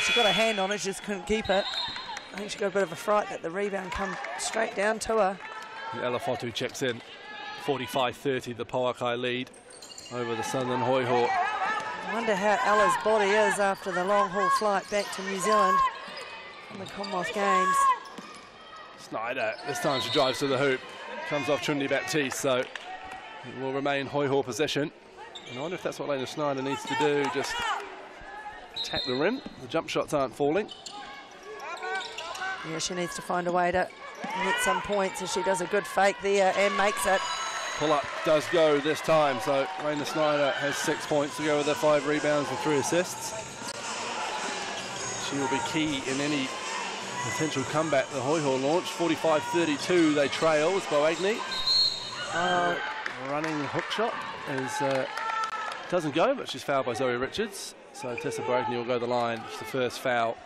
She got a hand on it, she just couldn't keep it. I think she got a bit of a fright that the rebound come straight down to her. Ella Fotu checks in. 45-30, the Pouakai lead over the Southern Hoiho. I wonder how Ella's body is after the long haul flight back to New Zealand from the Commonwealth Games. Snyder, this time she drives to the hoop. Comes off Trinity Baptiste, so it will remain Hoiho possession. And I wonder if that's what Lena Snyder needs to do, just attack the rim. The jump shots aren't falling. Yeah, she needs to find a way to get some points as she does a good fake there and makes it. Pull up does go this time, so Raina Snyder has six points to go with her five rebounds and three assists. She will be key in any potential comeback the Hoiho launch. 45-32 they trail with Boagni. Uh, running hook shot is uh, doesn't go, but she's fouled by Zoe Richards. So Tessa Boagni will go the line. It's the first foul.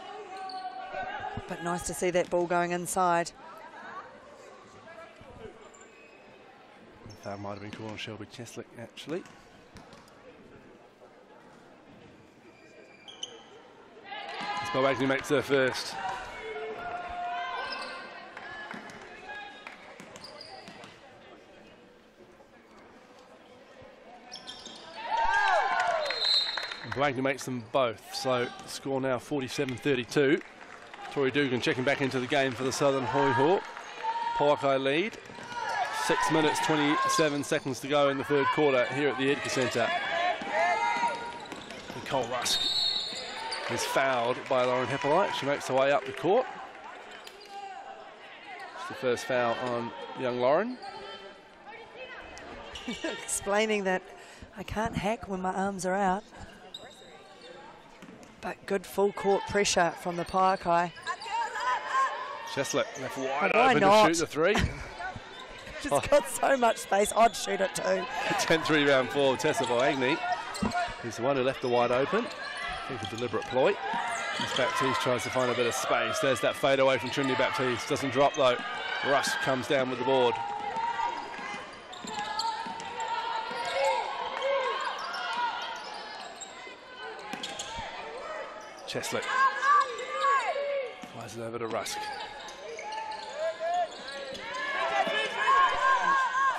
But nice to see that ball going inside. That might have been called on Shelby Cheslett, actually. As Boagni makes her first. Boagni makes them both, so score now 47-32. Tori Dugan checking back into the game for the Southern Hoi Ho. Pouakai lead. Six minutes, 27 seconds to go in the third quarter here at the Edgar Centre. Nicole Rusk is fouled by Lauren Hippolyte. She makes her way up the court. It's the first foul on young Lauren. [LAUGHS] Explaining that I can't hack when my arms are out. But good full court pressure from the Pouakai. Cheslett left wide why open not? to shoot the three. [LAUGHS] She's got so much space, I'd shoot it too. [LAUGHS] 10th rebound for Tessa Boagni. He's the one who left the wide open. I think a deliberate ploy. As Baptiste tries to find a bit of space. There's that fade away from Trinity Baptiste. Doesn't drop though. Rusk comes down with the board. Cheslett. Flies it over to Rusk.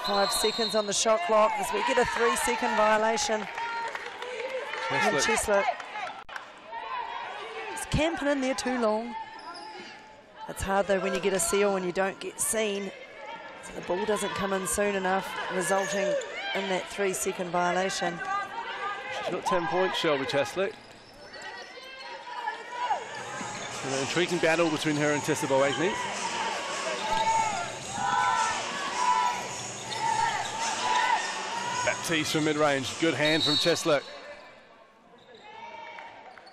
Five seconds on the shot clock as we get a three second violation. And Cheslett Cheslett is camping in there too long. It's hard though when you get a seal and you don't get seen. So the ball doesn't come in soon enough, resulting in that three second violation. She's got 10 points, Shelby Cheslett. An intriguing battle between her and Tessa Boagni. Baptiste from mid-range. Good hand from Cheslett.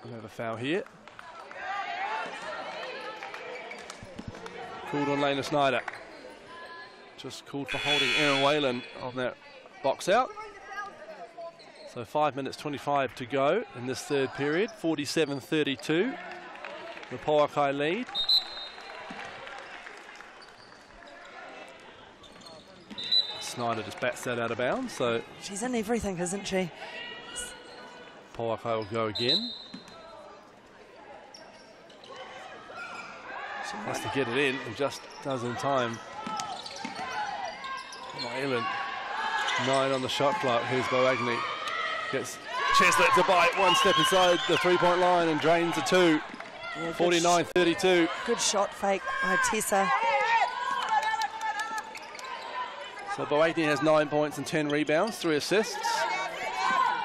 We have a foul here. Called on Lena Snyder. Just called for holding Erin Whalen on that box out. So five minutes 25 to go in this third period. 47-32. The Pouakai lead. Snyder just bats that out of bounds, so She's in everything, isn't she? Pouakai will go again. She has to get it in and just does in time. Whalen, nine on the shot clock. Here's Boagni. Gets Cheslett to bite, one step inside the three-point line and drains a two. Yeah, good 49-32. Good shot fake by Tessa. So Boagni has nine points and 10 rebounds, three assists.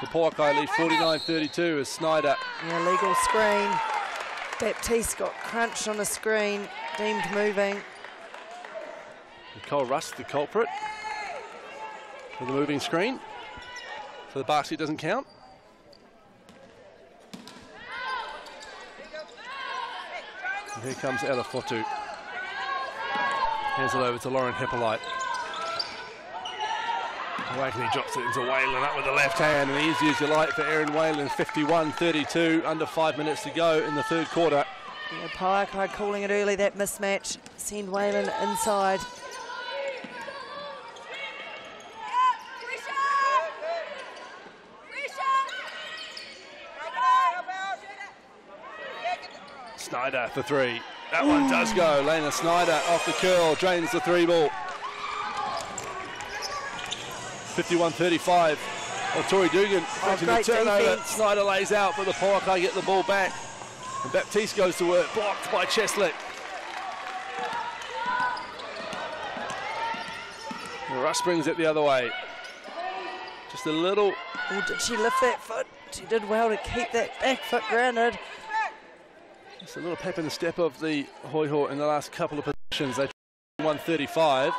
The Pouakai lead 49-32 as Snyder Illegal screen. Baptiste got crunched on a screen, deemed moving. Nicole Rusk, the culprit, for the moving screen. So the basket doesn't count. And here comes Ella Fotu. Hands it over to Lauren Hippolyte. Wagner drops it into Whalen up with the left hand, and easy as you like for Erin Whalen. 51-32, under five minutes to go in the third quarter. Yeah, calling it early, that mismatch. Send Whalen inside. Snyder for three. That one does go. Lena Snyder off the curl, drains the three ball. 51-35. Well, Tori Dugan oh, making the turnover. defense. Snyder lays out, but the Pouakai get the ball back. And Baptiste goes to work, blocked by Cheslett. And Rusk brings it the other way. Just a little Oh, did she lift that foot? She did well to keep that back foot grounded. Just a little pep in the step of the Hoiho in the last couple of positions. They 135.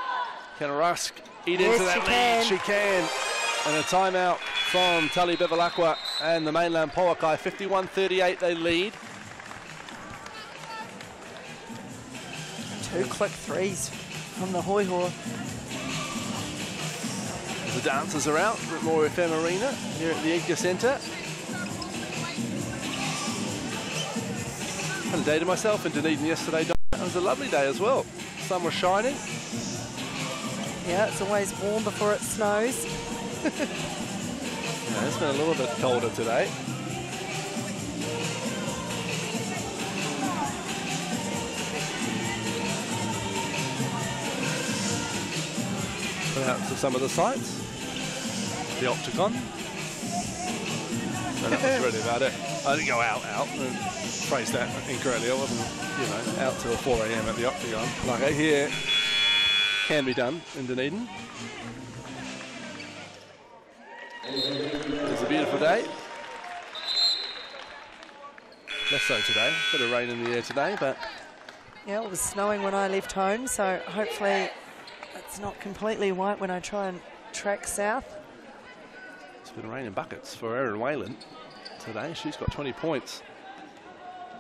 Can Rusk eat Yes, into that she lead? can. She can. And a timeout from Tully Bevilacqua and the mainland Pouakai. 51-38 they lead. Two quick threes from the Hoiho. The dancers are out at More FM Arena here at the Edgar Centre. Had a day to myself in Dunedin yesterday. It was a lovely day as well. Sun was shining. Yeah, it's always warm before it snows. Yeah, it's been a little bit colder today. Out to some of the sites. The. And that was [LAUGHS] really about it. I didn't go out, out, and phrase that incorrectly. I wasn't, you know, out till 4 a.m. at the Octagon. Like I hear can be done in Dunedin. It's a beautiful day. Less so today. Bit of rain in the air today, but Yeah, it was snowing when I left home, so hopefully it's not completely white when I try and track south. it's been raining buckets for Erin Whalen today. She's got 20 points.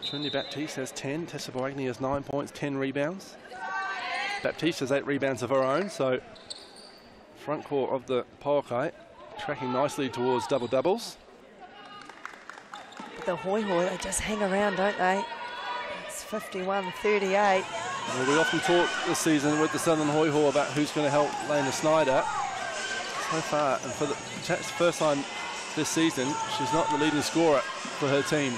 Trinity Baptiste has 10. Tessa Boagni has 9 points, 10 rebounds. Baptiste has 8 rebounds of her own, so front court of the Pouakai tracking nicely towards double doubles. But the Hoiho, they just hang around, don't they? It's 51-38. Well, we often talk this season with the Southern Hoiho about who's going to help Lena Snyder. So far, and for the first time this season, she's not the leading scorer for her team.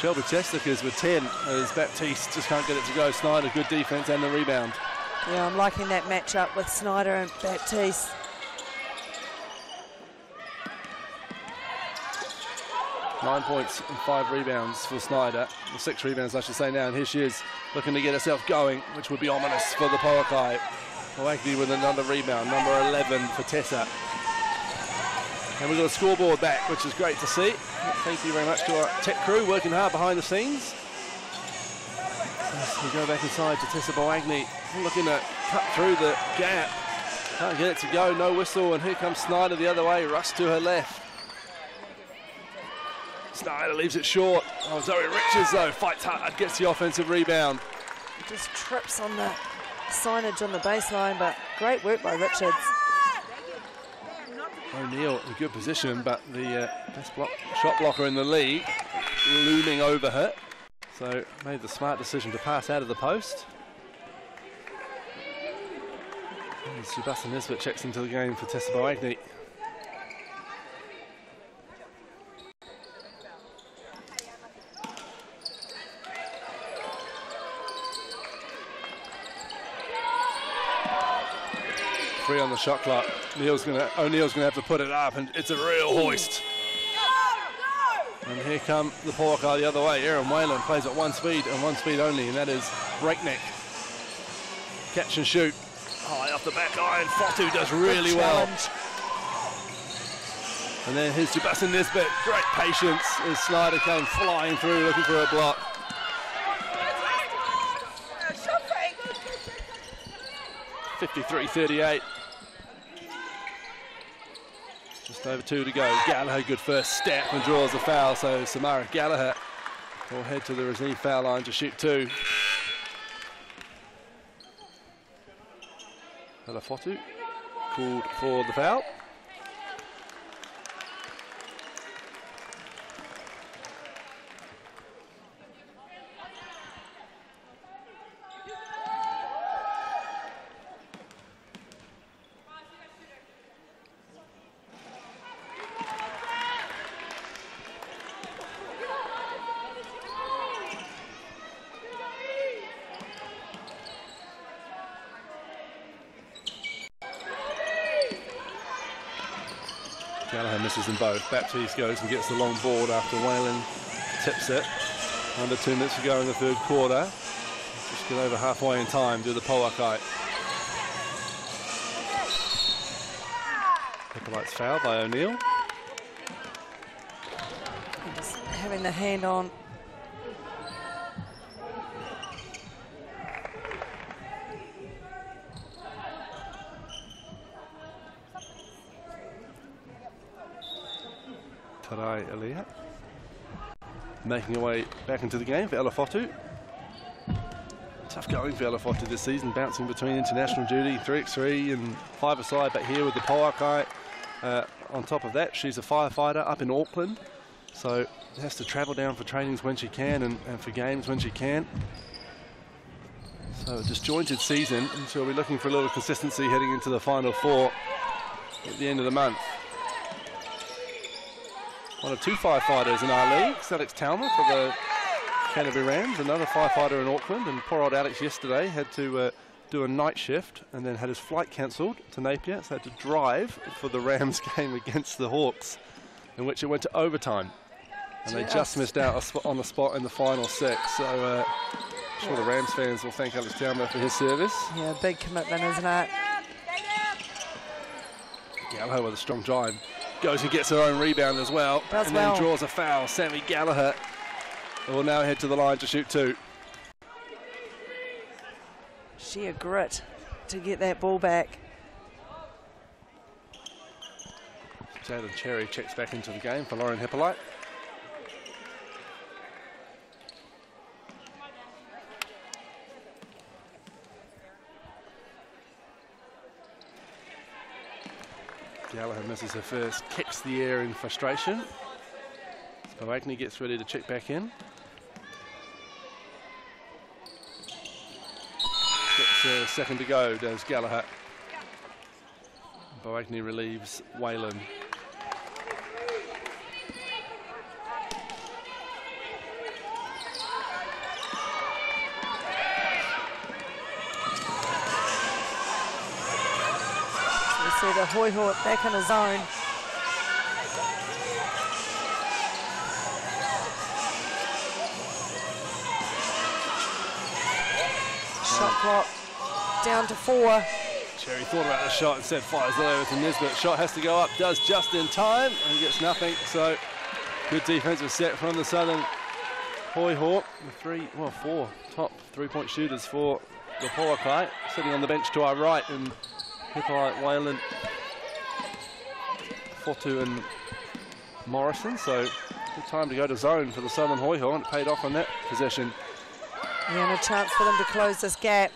Shelby Cheslett is with 10 as Baptiste just can't get it to go. Snyder, good defense and the rebound. Yeah, I'm liking that matchup with Snyder and Baptiste. Nine points and five rebounds for Snyder. Six rebounds, I should say now. And here she is looking to get herself going, which would be ominous for the Pouakai. Wakely with another rebound, number 11 for Tessa. And we've got a scoreboard back, which is great to see. Thank you very much to our tech crew working hard behind the scenes. We go back inside to Tessa Boagni, looking to cut through the gap. Can't get it to go, no whistle, and here comes Snyder the other way, rush to her left. Snyder leaves it short. Oh, Zoe Richards, though, fights hard, gets the offensive rebound. Just trips on the signage on the baseline, but great work by Richards. O'Neill in good position, but the uh, best block, shot blocker in the league looming over her. So made the smart decision to pass out of the post. And Tsubasa Nisbet checks into the game for Tessa Boagni. Three on the shot clock. Neil's gonna O'Neill's gonna have to put it up, and it's a real hoist. And here come the Pouakai the other way. Erin Whalen plays at one speed and one speed only, and that is breakneck. Catch and shoot. High off the back iron. Fotu does really well. And then here's Tsubasa Nisbet. Great patience as Snyder came flying through looking for a block. Fifty-three thirty-eight. Just over two to go. Gallagher, good first step and draws a foul. So Samara Gallagher will head to the receive foul line to shoot two. Ella Fotu called for the foul. Gallagher misses them both. Baptiste goes and gets the long board after Whalen tips it. Under two minutes to go in the third quarter. Just get over halfway in time, do the power kite. Hippolyte's foul by O'Neill. Just having the hand on. Tarai Elia. Making her way back into the game for Ella Fotu. Tough going for Ella Fotu this season, bouncing between international duty, 3x3 and 5-a-side, but here with the Pouakai. Uh, on top of that, she's a firefighter up in Auckland, so has to travel down for trainings when she can and, and for games when she can. So a disjointed season, and she'll be looking for a little consistency heading into the final four at the end of the month. One of two firefighters in our league, Alex Talma for the Canterbury Rams, another firefighter in Auckland, and poor old Alex yesterday had to uh, do a night shift and then had his flight cancelled to Napier, so had to drive for the Rams [LAUGHS] game against the Hawks, in which it went to overtime. And they just Just. missed out a on the spot in the final six. So uh, I'm sure the Rams fans will thank Alex Talma for his service. Yeah, big commitment, isn't it? Gallagher with a strong drive. Goes and gets her own rebound as well. Does and well. then draws a foul. Sammy Gallagher will now head to the line to shoot two. Sheer grit to get that ball back. Jalen Cherry checks back into the game for Lauren Hippolyte. Gallagher misses her first, kicks the air in frustration. Spoakney gets ready to check back in. Gets a second to go, does Gallagher. Boagni relieves Whalen. Hoi back in his zone. Shot clock down to four. Cherry thought about the shot and said fires over to Nisbet. Shot has to go up, does just in time and gets nothing. So good defensive set from the Southern. The three, well, four top three-point shooters for the Pouakai. Sitting on the bench to our right and Hippolyte Whalen, Fotu and Morrison. So good time to go to zone for the Southern Hoiho and it paid off on that possession. Yeah, and a chance for them to close this gap.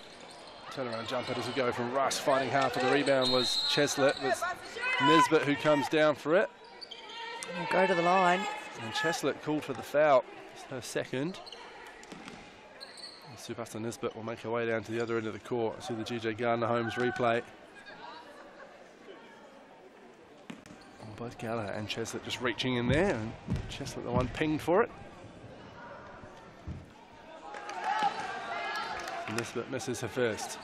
Turnaround jumper as we go from Rusk fighting hard for the rebound was Cheslett. It's Nisbet who comes down for it. We'll go to the line. And Cheslett called for the foul. It's her second. And Tsubasa Nisbet will make her way down to the other end of the court. See the GJ Gardner Homes replay. Both Gallagher and Cheslett just reaching in there. And Cheslett the one pinged for it. Nisbet misses her first.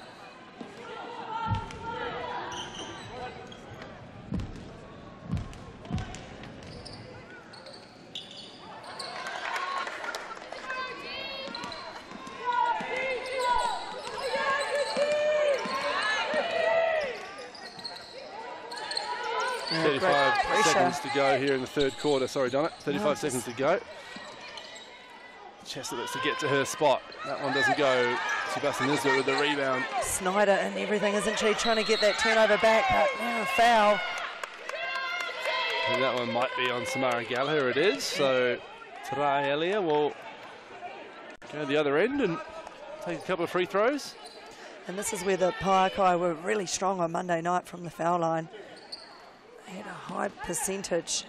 Yeah, great 35 pressure. seconds to go here in the third quarter. Sorry, Donna. 35 No, seconds to go. Chester looks to get to her spot. That one doesn't go. Sebastian Nisbet with the rebound. Snyder and everything, isn't she? Trying to get that turnover back, but now a foul. And that one might be on Samara Gallagher. It is. So Tarai Elia will go to the other end and take a couple of free throws. And this is where the Pouakai were really strong on Monday night from the foul line. They had a high percentage.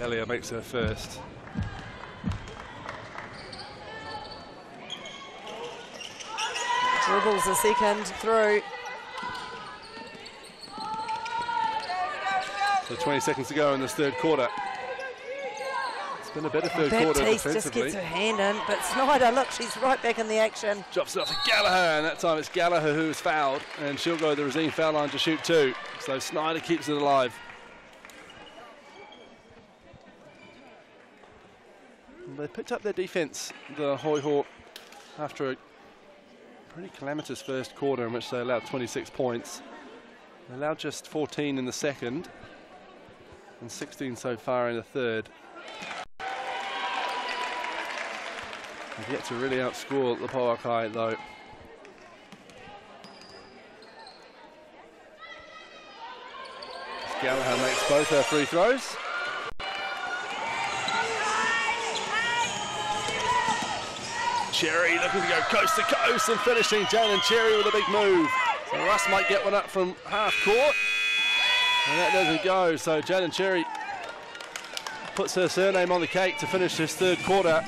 Elia makes her first. Dribbles a second through. So 20 seconds to go in this third quarter. Been a better oh, third quarter Baptiste just gets her hand in, but Snyder, look, she's right back in the action. Drops it off to Gallagher, and that time it's Gallagher who is fouled, and she'll go to the Rosine foul line to shoot two. So Snyder keeps it alive. They picked up their defence, the Hoiho, after a pretty calamitous first quarter in which they allowed 26 points. They allowed just 14 in the second, and 16 so far in the third. They've yet to really outscore the Pouakai though. Gallagher makes both her free throws. Cherry looking to go coast to coast and finishing Jalen Cherry with a big move. So Rusk might get one up from half court. And that doesn't go. So Jalen Cherry puts her surname on the cake to finish this third quarter.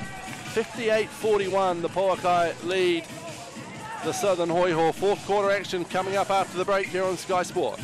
58-41, the Pouakai lead the Southern Hoiho. Fourth quarter action coming up after the break here on Sky Sport.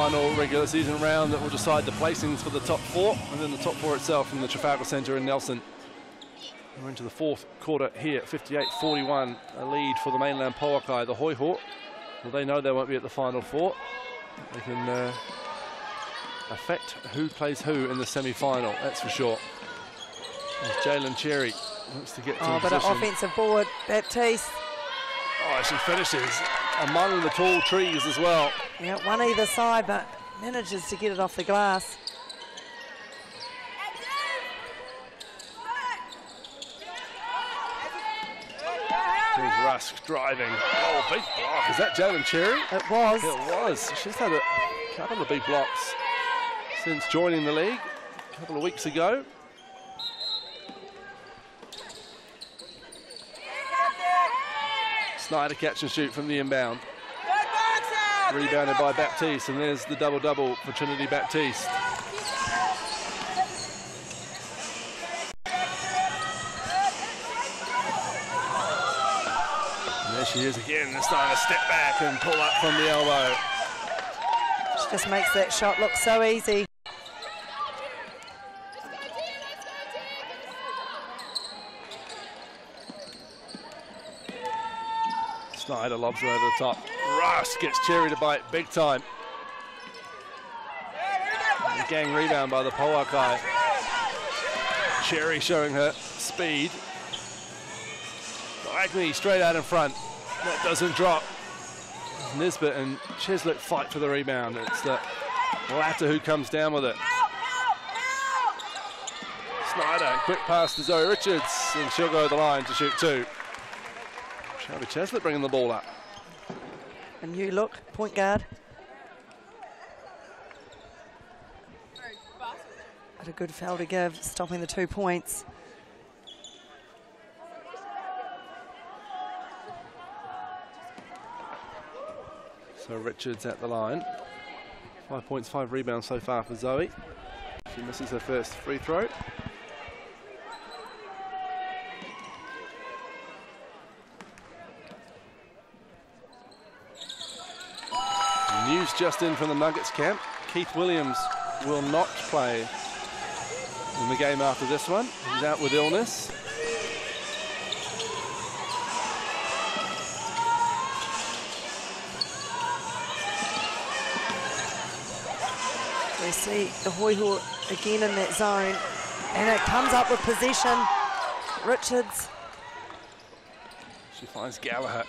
Final regular season round that will decide the placings for the top four, and then the top four itself from the Trafalgar Centre in Nelson. We're into the fourth quarter here, 58-41, a lead for the mainland Pouakai. The Hoiho, well, they know they won't be at the final four. They can uh, affect who plays who in the semi-final, that's for sure. As Jalen Cherry wants to get to Oh, a but an position. offensive board, Baptiste. Oh, she finishes among the tall trees as well. Yeah, one either side, but manages to get it off the glass. Here's Rusk driving. Oh, big block. Is that Jalen Cherry? It was. It was. She's had a couple of big blocks since joining the league a couple of weeks ago. Snyder catch and shoot from the inbound. Rebounded by Baptiste, and there's the double double for Trinity Baptiste. And there she is again, this time a step back and pull up from the elbow. She just makes that shot look so easy. Snyder lobs it over the top. Rusk gets Cherry to bite big time. And gang rebound by the Pouakai. Cherry showing her speed. Agnew straight out in front. That doesn't drop. Nisbet and Cheslett fight for the rebound. It's the latter who comes down with it. Snyder, quick pass to Zoe Richards, and she'll go the line to shoot two. Shelby Cheslett bringing the ball up. A new look, point guard. But a good foul to give, stopping the two points. So Richards at the line. Five points, five rebounds so far for Zoe. She misses her first free throw. Just in from the Nuggets camp. Keith Williams will not play in the game after this one. He's out with illness. We see the Hoiho again in that zone. And it comes up with possession. Richards. She finds Gallagher.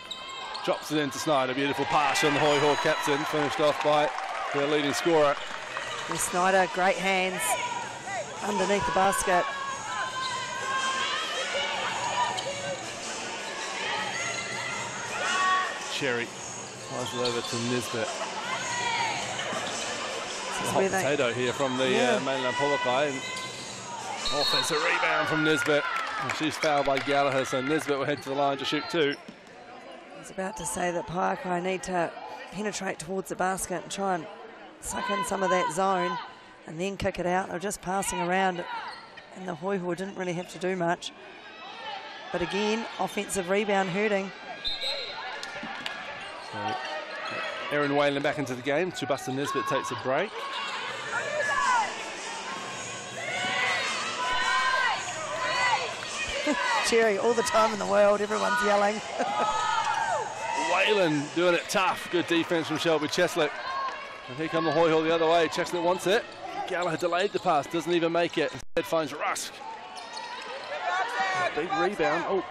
Drops it into Snyder. Beautiful pass from the Hoiho captain. Finished off by their leading scorer. And Snyder, great hands underneath the basket. Cherry passes it over to Nisbet. Hot where they- potato here from the Yeah. uh, mainland Pouakai. Offensive rebound from Nisbet. She's fouled by Gallagher, so Nisbet will head to the line to shoot two. Was about to say that Parker need to penetrate towards the basket and try and suck in some of that zone and then kick it out. They're just passing around and the Hoiho didn't really have to do much. But again, offensive rebound hurting. So, Erin Whalen back into the game. Tsubasa Nisbet takes a break. [LAUGHS] Cherry, all the time in the world, everyone's yelling. [LAUGHS] Whalen doing it tough. Good defense from Shelby Cheslett. And here come the Hoiho the other way. Cheslett wants it. Gallagher delayed the pass, doesn't even make it. Instead finds Rusk. Big rebound. Oh,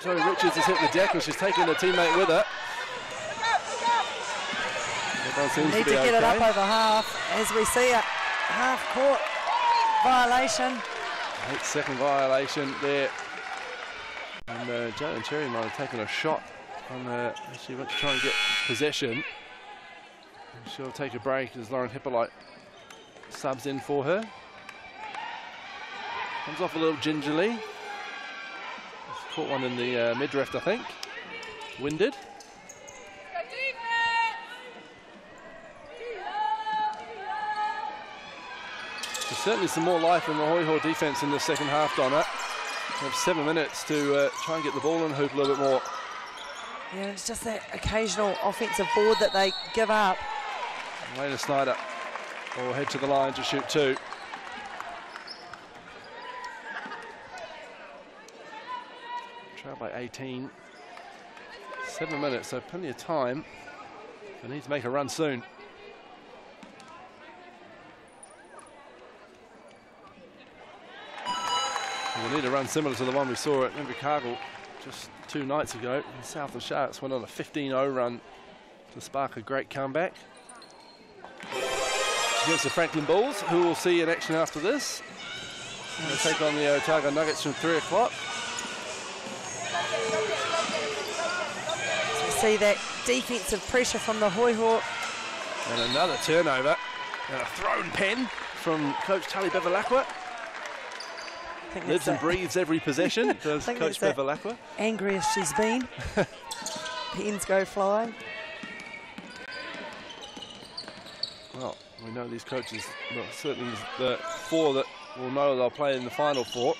sorry, Richards has hit the deck and she's taking her teammate with her. Need to to get it up over half as we see a half court violation. Eight second violation there. And uh, Joe and Cherry might have taken a shot on she went to try and get possession. She'll take a break as Lauren Hippolyte subs in for her. Comes off a little gingerly. Caught one in the uh, midriff, I think. Winded. There's certainly some more life in the Hoiho defence in the second half, Donna. We have seven minutes to uh, try and get the ball in hoop a little bit more. It's just that occasional offensive board that they give up. Lena Snyder will head to the line to shoot two. Trail by 18. Seven minutes, so plenty of time. They need to make a run soon. We need a run similar to the one we saw at Invercargill just two nights ago. Southland Sharks went on a 15-0 run to spark a great comeback against the Franklin Bulls, who we'll see in action after this. They take on the Otago Nuggets from 3 o'clock. We see that defensive pressure from the Hoiho. And another turnover. And a thrown pen from Coach Tully Bevilacqua. Lives and breathes every possession, [LAUGHS] does Coach. Bevilacqua. angriest she's been. [LAUGHS] Pens go flying. Well, we know these coaches, well, certainly the four that will know they'll play in the Final Four,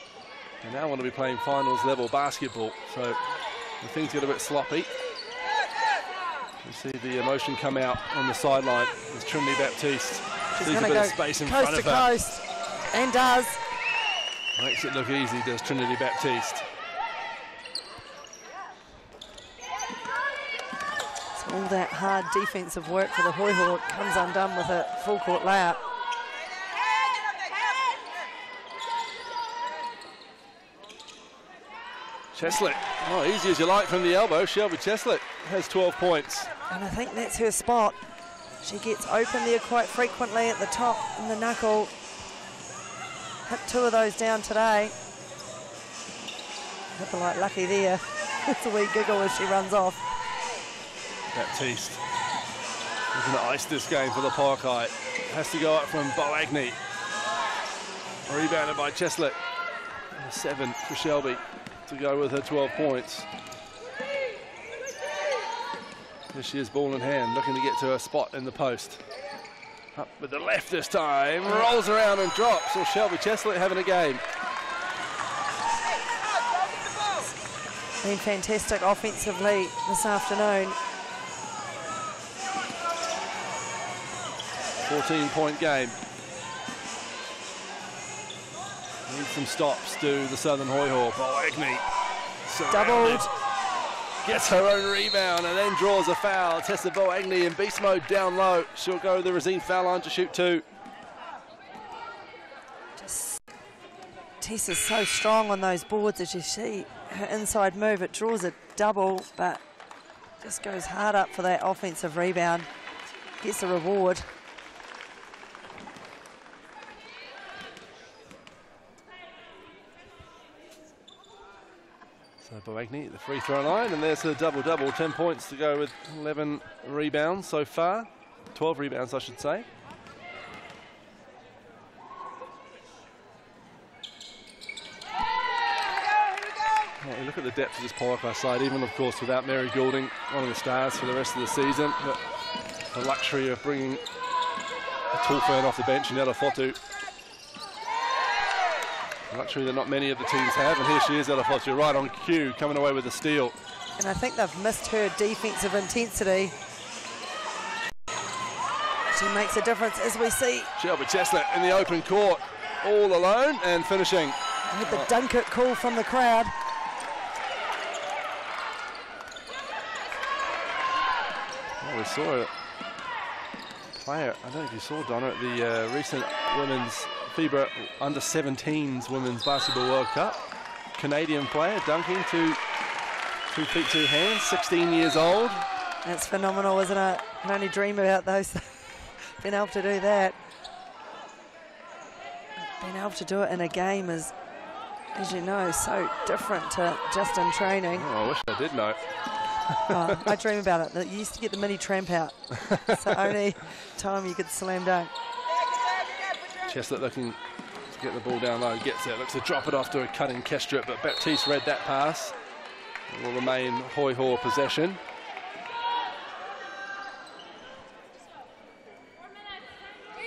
they now want to be playing finals level basketball. So the things get a bit sloppy. You see the emotion come out on the sideline as Trinity Baptiste She's sees a to bit of space in front of her. coast. And does. Makes it look easy, does Trinity Baptiste. So all that hard defensive work for the Hoiho comes undone with a full court layup. Cheslett, oh, easy as you like from the elbow. Shelby Cheslett has 12 points. And I think that's her spot. She gets open there quite frequently at the top in the knuckle. Hit two of those down today. Hippolyte lucky there. [LAUGHS] it's a wee giggle as she runs off. Baptiste looking to ice this game for the Pouakai. Has to go up from Agnew. Rebounded by Cheslett. Seven for Shelby to go with her 12 points. Here she is, ball in hand, looking to get to her spot in the post. Up with the left this time, rolls around and drops. Or Shelby Cheslett having a game. Been fantastic offensively this afternoon. 14 point game. Need some stops to the Southern Hoiho. Bo Doubled. Gets her own rebound and then draws a foul. Tessa Boagni in beast mode down low. She'll go to the Rosine foul line to shoot two. Just, Tessa's so strong on those boards as you see her inside move. It draws a double, but just goes hard up for that offensive rebound. Gets the reward. So Boagni at the free throw line, and there's her double double. 10 points to go with 11 rebounds so far. 12 rebounds, I should say. Well, look at the depth of this Pouakai side, even of course without Mary Goulding, one of the stars for the rest of the season. But the luxury of bringing a tall fern off the bench, Nella Fotu. Luxury that not many of the teams have, and here she is, Ella Fotu, right on cue, coming away with the steal. And I think they've missed her defensive intensity. She makes a difference as we see Shelby Cheslett in the open court, all alone and finishing. with the dunk it call from the crowd. Oh, we saw a player, I don't know if you saw Donna at the uh, recent women's FIBA under 17s women's basketball World Cup. Canadian player dunking to two feet, two hands, 16 years old. That's phenomenal, isn't it? Can only dream about those. [LAUGHS] Being able to do that. Being able to do it in a game is, as you know, so different to just in training. Oh, I wish I did know. Oh, I dream about it. You used to get the mini tramp out. [LAUGHS] it's the only time you could slam dunk. Cheslett looking to get the ball down low, gets it, looks to drop it off to a cutting Kestrip, but Baptiste read that pass. It will remain Hoiho possession.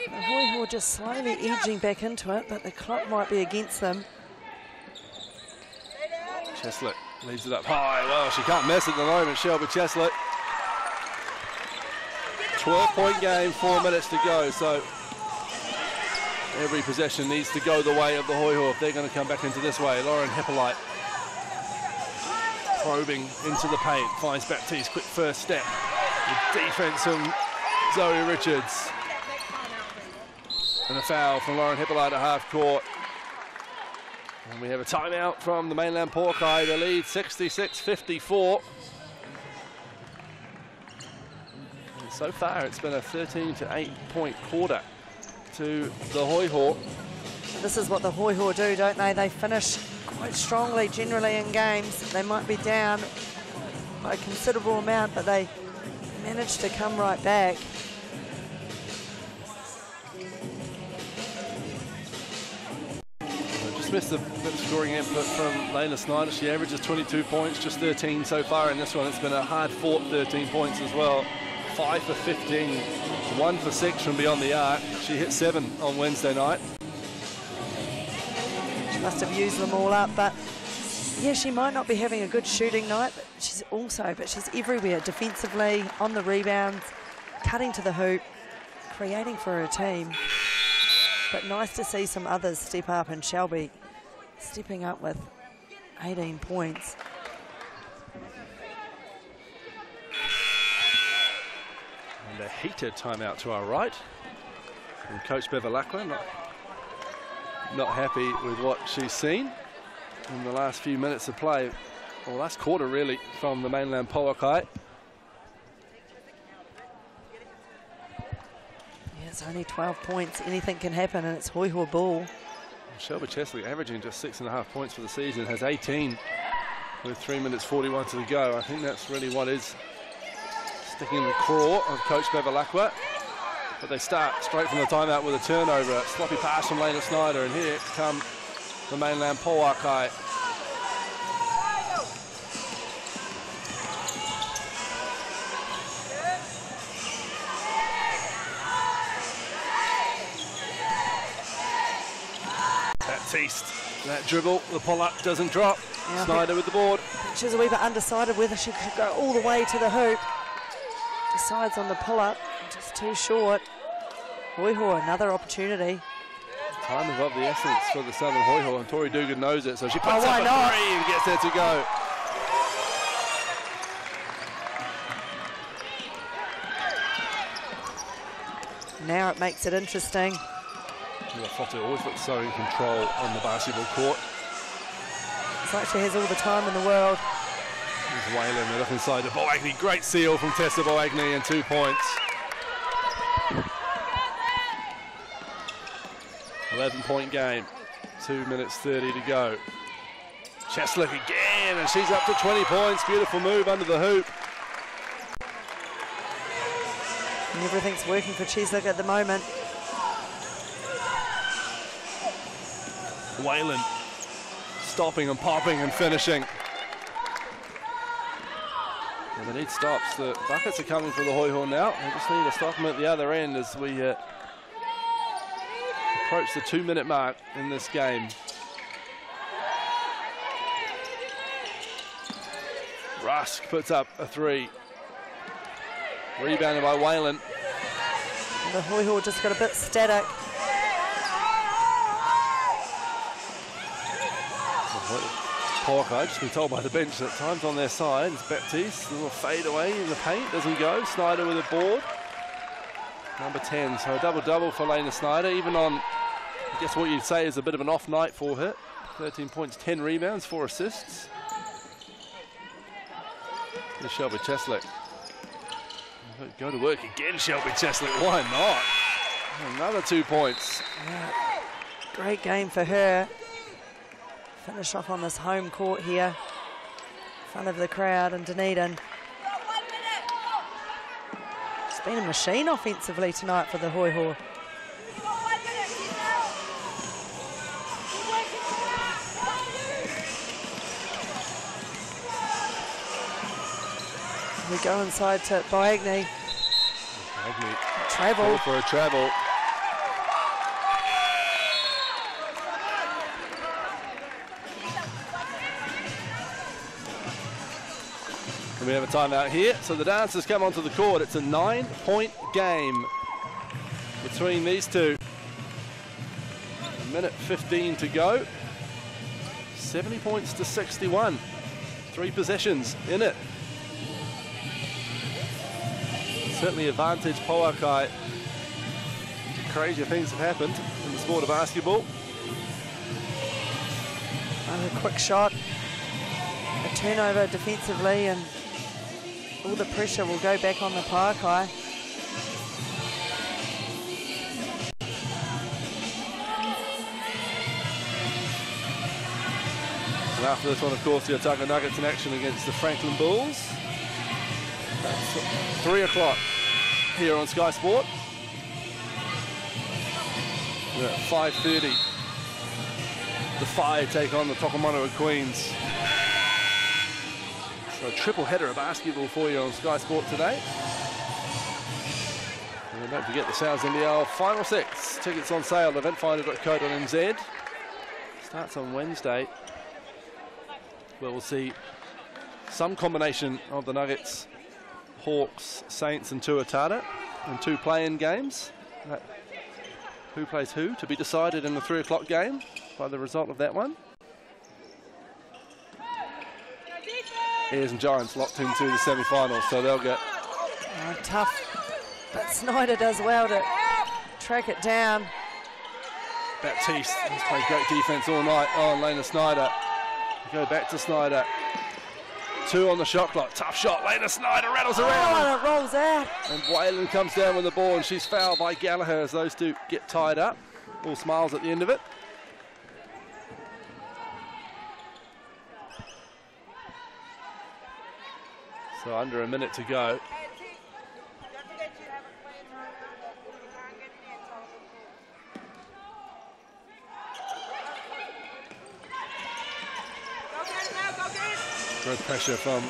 Hoiho just slowly edging back into it, but the clock might be against them. Cheslett leaves it up high. Well, she can't miss at the moment, Shelby Cheslett. 12 point game, four minutes to go. So every possession needs to go the way of the Hoiho if they're going to come back into this way. Lauren Hippolyte probing into the paint, finds Baptiste, quick first step. The defense from Zoe Richards. And a foul from Lauren Hippolyte at half court. And we have a timeout from the mainland Pouakai. The lead 66-54. So far, it's been a 13 to 8 point quarter to the Hoiho. This is what the Hoiho do, don't they? They finish quite strongly generally in games. They might be down by a considerable amount, but they manage to come right back. Just missed the scoring input from Layla Snyder. She averages 22 points, just 13 so far in this one. It's been a hard fought 13 points as well. Five for 15, one for six from beyond the arc. She hit seven on Wednesday night. She must have used them all up, but yeah, she might not be having a good shooting night, but she's also, but she's everywhere defensively, on the rebounds, cutting to the hoop, creating for her team. But nice to see some others step up, and Shelby stepping up with 18 points. And a heated timeout to our right. And Coach Bevilacqua not, not happy with what she's seen in the last few minutes of play. well, last quarter really from the mainland Pouakai. Yeah, it's only 12 points. Anything can happen, and it's Hoiho ball. Shelby Cheslett averaging just six and a half points for the season, has 18 with three minutes 41 to go. I think that's really what is sticking in the craw of Coach Bevilacqua. But they start straight from the timeout with a turnover. A sloppy pass from Lena Snyder, and here come the mainland Pouakai. Baptiste, that feast, that dribble, the pull-up doesn't drop. Yeah, Snyder with the board. She's a wee bit undecided whether she could go all the way to the hoop. Decides on the pull-up, just too short. Hoiho, another opportunity. Time is of the essence for the Southern Hoiho, and Tori Dugan knows it, so she puts Oh, up a not? three and gets there to go. Now it makes it interesting. Fotu always looks so in control on the basketball court. It's like she has all the time in the world. Whalen, they're looking inside to Boagni. Great seal from Tessa Boagni and two points. 11 point game, 2 minutes 30 to go. Cheslett again, and she's up to 20 points. Beautiful move under the hoop. And everything's working for Cheslett at the moment. Whalen stopping and popping and finishing. Need stops. The buckets are coming for the Hoiho now. They just need to stop them at the other end as we uh, approach the two minute mark in this game. Rusk puts up a three. Rebounded by Whalen. The Hoiho just got a bit static. Porco just been told by the bench that time's on their side. It's Baptiste, a little fade away in the paint, doesn't go. Snyder with a board. Number 10, so a double-double for Lena Snyder, even on, I guess what you'd say is a bit of an off night for her. 13 points, 10 rebounds, 4 assists. Here's Shelby Cheslett. Go to work again, Shelby Cheslett, why not? Another two points. Great game for her. Finish off on this home court here. In front of the crowd and Dunedin. It's been a machine offensively tonight for the Hoiho. We go inside to Boagni. Agnew Travel. For a travel. We have a timeout here. So the dancers come onto the court. It's a nine-point game between these two. A minute 15 to go. 70 points to 61. Three possessions in it. Certainly advantage Pouakai. Crazier things have happened in the sport of basketball. A quick shot, a turnover defensively, and all the pressure will go back on the Pouakai. And after this one, of course, the Otago Nuggets in action against the Franklin Bulls. That's three o'clock here on Sky Sport. We're at 5.30. The Fire take on the Tokomanawa Queens. So a triple header of basketball for you on Sky Sport today. And don't forget the Sal's NBL Final Six. Tickets on sale, at eventfinder.co.nz. Starts on Wednesday. Where we'll see some combination of the Nuggets, Hawks, Saints and Tuatara in two play-in games. That- who plays who to be decided in the three o'clock game by the result of that one. And Giants locked into the semi-finals, so they'll get Oh, tough, but Snyder does well to track it down. Baptiste. He's played great defense all night oh, on Lena Snyder. Go back to Snyder. Two on the shot clock. Tough shot. Lena Snyder rattles Oh, around. and it rolls out. And Whalen comes down with the ball, and she's fouled by Gallagher as those two get tied up. All smiles at the end of it. So under a minute to go. Good pressure from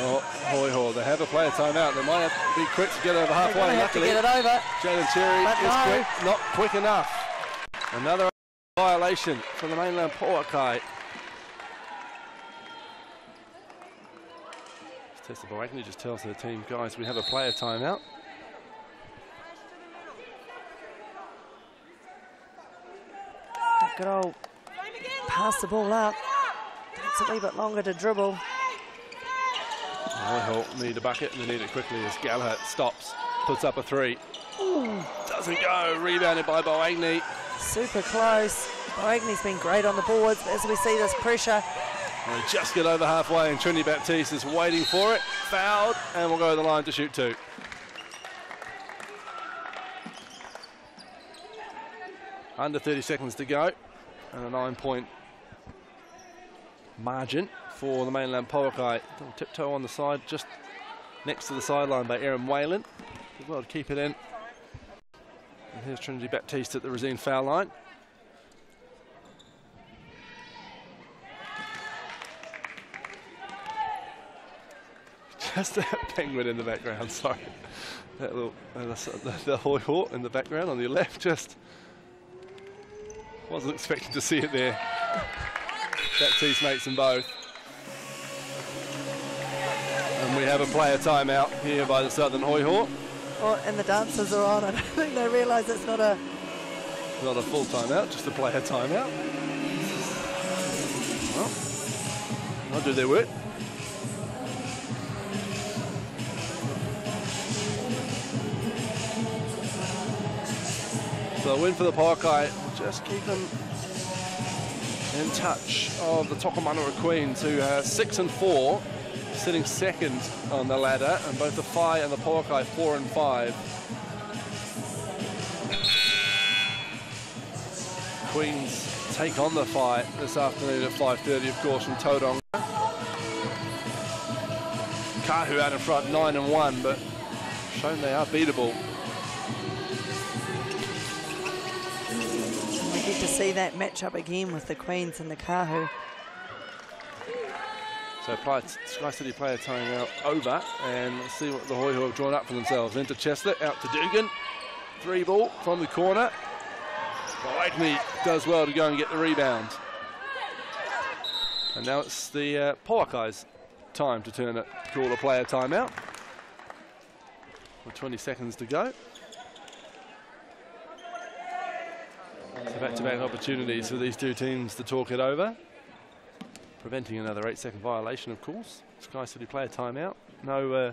oh, Hoiho. They have a player timeout. They might have to be quick to get over They're halfway. to have to get it over. Jaden Cherry But is no. quick, not quick enough. Another violation for the mainland Pouakai. Tessa Boagni just tells her team, guys, we have a player timeout. Good old pass the ball up. Takes a wee bit longer to dribble. Whitehall need a bucket and they need it quickly as Gallagher stops, puts up a three. Doesn't go, rebounded by Boagni. Super close. Boagni's been great on the boards as we see this pressure. They just get over halfway and Trinity Baptiste is waiting for it. Fouled and we'll go to the line to shoot two. Under 30 seconds to go and a nine point margin for the mainland Pouakai. Little tiptoe on the side just next to the sideline by Erin Whalen. Well to keep it in. And here's Trinity Baptiste at the Rosine foul line. Just that [LAUGHS] penguin in the background, sorry. That little, uh, the, the, the hoy in the background on your left, just wasn't expecting to see it there. Baptiste makes them both. And we have a player timeout here by the Southern Hoiho. Oh, and the dancers are on. [LAUGHS] I don't think they realise it's not a. Not a full timeout, just a player timeout. Well, they'll do their work. So a win for the Pouakai will just keep them in touch of the Tokomanawa Queens, who are six and four, sitting second on the ladder, and both the Whai and the Pouakai four and five. Queens take on the fight this afternoon at 5.30, of course, from Todong. Kahu out in front, 9 and 1, but shown they are beatable. See that match up again with the Queens and the Kahu. So play, Sky City player tying out over, and let's see what the Hoy have drawn up for themselves. Into Cheslett, out to Dugan. Three ball from the corner. Blakeney does well to go and get the rebound. And now it's the uh, Pouakai's time to turn it, call a player timeout. With 20 seconds to go. So back-to-back opportunities for these two teams to talk it over. Preventing another eight-second violation, of course. Sky City player timeout. No uh,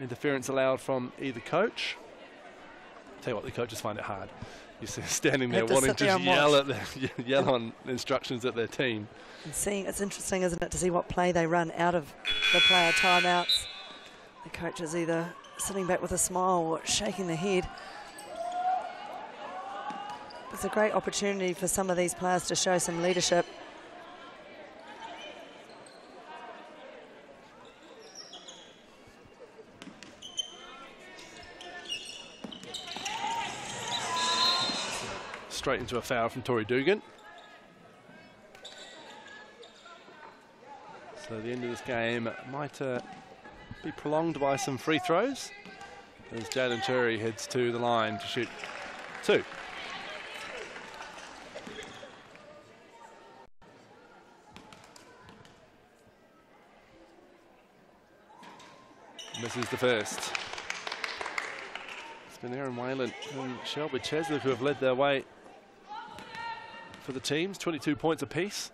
interference allowed from either coach. Tell you what, the coaches find it hard. You're [LAUGHS] standing there to wanting to there yell watch. at their, [LAUGHS] yell on instructions at their team. And seeing, it's interesting, isn't it, to see what play they run out of the player timeouts. The coach is either sitting back with a smile or shaking their head. It's a great opportunity for some of these players to show some leadership. Straight into a foul from Tori Dugan. So the end of this game might uh, be prolonged by some free throws as Jaden Cherry heads to the line to shoot two. Misses the first. It's been Erin Whalen and Shelby Cheslett who have led their way for the teams, 22 points apiece.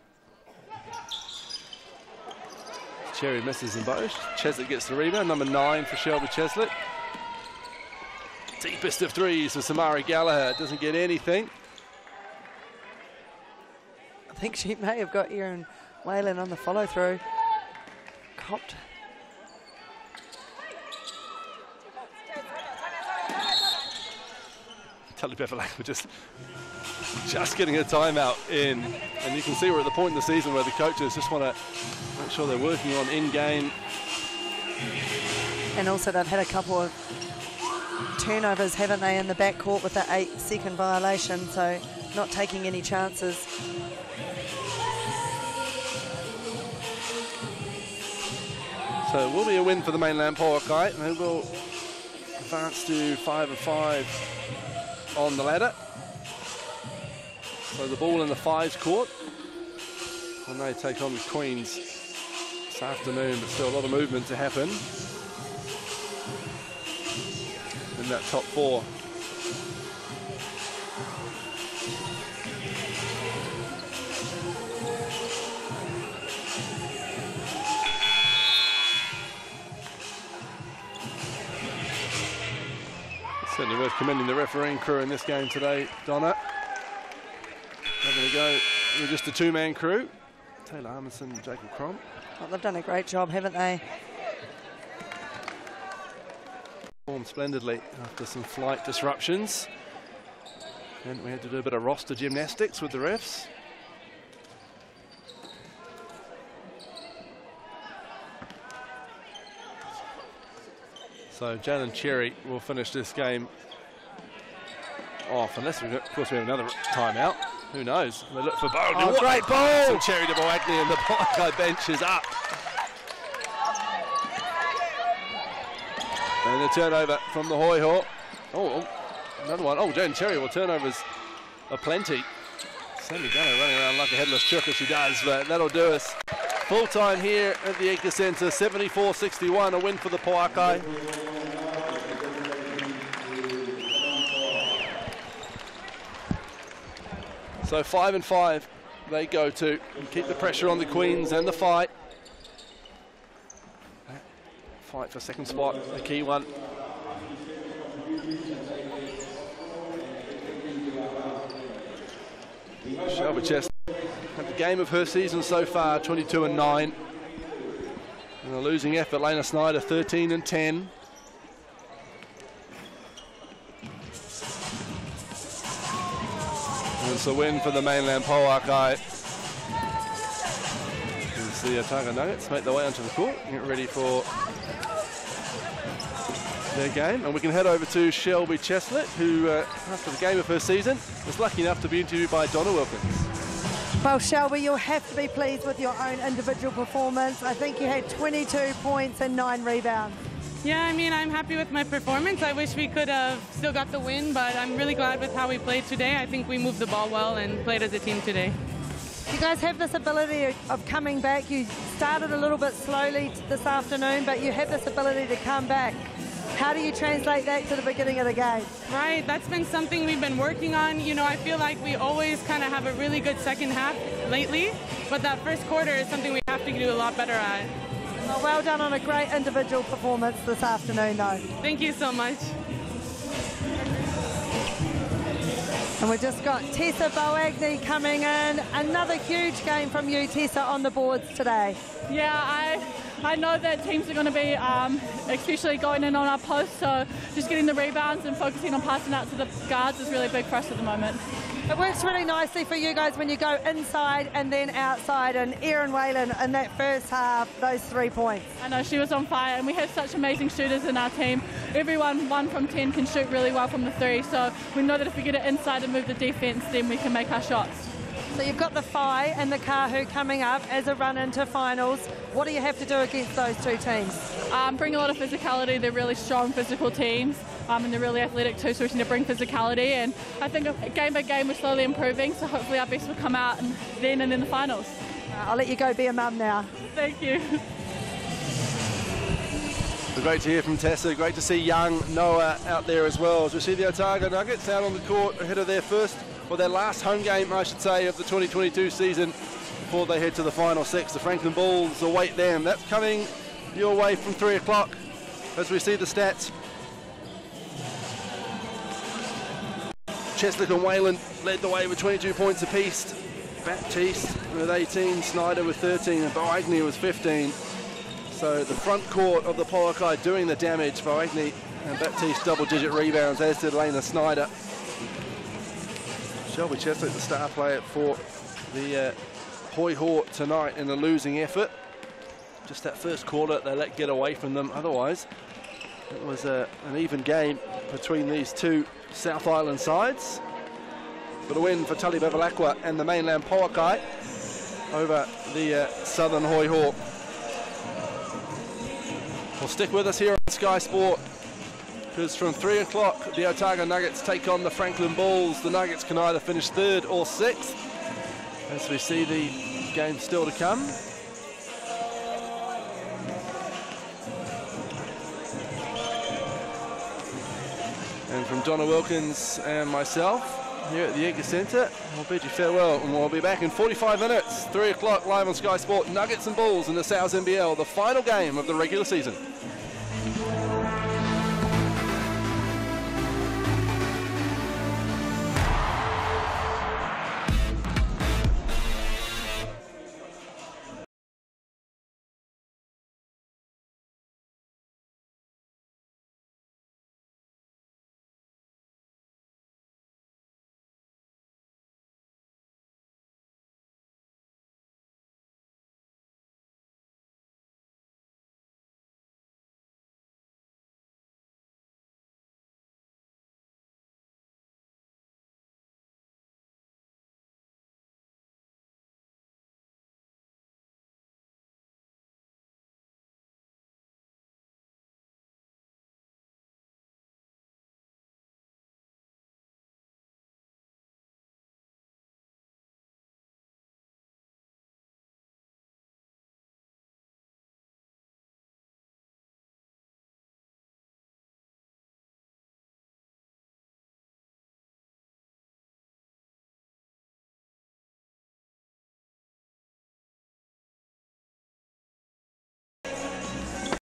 Cherry misses them both. Cheslett gets the rebound, number nine for Shelby Cheslett. Deepest of threes for Samari Gallagher, doesn't get anything. I think she may have got Erin Whalen on the follow through. hopped. Were just just getting a timeout in, and you can see we're at the point in the season where the coaches just want to make sure they're working on in-game. And also they've had a couple of turnovers, haven't they, in the backcourt with the eight second violation, so not taking any chances. So it will be a win for the mainland and they will advance to five and five on the ladder. So the ball in the fives court, and they take on the Queens this afternoon, but still a lot of movement to happen in that top four. Certainly worth commending the refereeing crew in this game today, Donna. Having a go with just a two-man crew. Taylor Armisen, Jacob Crom. Well, they've done a great job, haven't they? Performed splendidly after some flight disruptions. And we had to do a bit of roster gymnastics with the refs. So Jalen Cherry will finish this game off, unless we, of course we have another timeout. Who knows? They look for Bowen. Oh, great ball! From Cherry to Boagni and the [LAUGHS] Pouakai bench is up. And the turnover from the Hoiho. Oh, oh, another one. Oh, Jane Cherry, well, turnovers are plenty. Sammy Gunner running around like a headless chook as she does, but that'll do us. Full time here at the Edgar Centre, 74 61, a win for the Pouakai. So five and five they go to. Keep the pressure on the Queens and the fight. Fight for second spot, the key one. Shelby Chest had the game of her season so far, 22 and 9. And a losing effort, Lena Snyder 13 and 10. A win for the mainland Pouakai. As the Otago Nuggets make their way onto the court, get ready for their game. And we can head over to Shelby Cheslett, who, uh, after the game of her season, was lucky enough to be interviewed by Donna Wilkins. Well, Shelby, you'll have to be pleased with your own individual performance. I think you had 22 points and nine rebounds. Yeah, I mean, I'm happy with my performance. I wish we could have still got the win, but I'm really glad with how we played today. I think we moved the ball well and played as a team today. You guys have this ability of coming back. You started a little bit slowly this afternoon, but you have this ability to come back. How do you translate that to the beginning of the game? Right, that's been something we've been working on. You know, I feel like we always kind of have a really good second half lately, but that first quarter is something we have to do a lot better at. Well, well done on a great individual performance this afternoon, though. Thank you so much. And we've just got Tessa Boagni coming in. Another huge game from you, Tessa, on the boards today. Yeah, I I know that teams are going to be, um, especially going in on our post, so just getting the rebounds and focusing on passing out to the guards is really big for us at the moment. It works really nicely for you guys when you go inside and then outside. And Erin Whalen in that first half, those three points. I know she was on fire, and we have such amazing shooters in our team. Everyone, one from 10, can shoot really well from the three, so we know that if we get it inside and move the defense, then we can make our shots. So you've got the Whai and the Kahu coming up as a run into finals. What do you have to do against those two teams? Um, bring a lot of physicality. They're really strong physical teams, um, and they're really athletic too. So we need to bring physicality. And I think game by game we're slowly improving. So hopefully our best will come out and then and in the finals. I'll let you go be a mum now. Thank you. Great to hear from Tessa. Great to see young Noah out there as well. As we see the Otago Nuggets out on the court ahead of their first, or their last home game, I should say, of the 2022 season before they head to the final six. The Franklin Bulls await them. That's coming your way from three o'clock as we see the stats. Cheslett and Whalen led the way with 22 points apiece. Baptiste with 18, Snyder with 13, and Boagni was 15. So the front court of the Pouakai doing the damage. Boagni and Baptiste double-digit rebounds, as did Lena Snyder. Shelby Cheslett, the star player for the uh, Hoiho tonight in the losing effort. Just that first quarter, they let get away from them. Otherwise, it was uh, an even game between these two South Island sides. But a win for Tully Bevilacqua and the mainland Pouakai over the uh, Southern Hoiho. Well, stick with us here on Sky Sport because from 3 o'clock the Otago Nuggets take on the Franklin Bulls. The Nuggets can either finish third or sixth as we see the game still to come. And from Donna Wilkins and myself here at the Edgar Centre, I'll bid you farewell and we'll be back in 45 minutes, 3 o'clock live on Sky Sport, Nuggets and Bulls in the Sal's NBL, the final game of the regular season.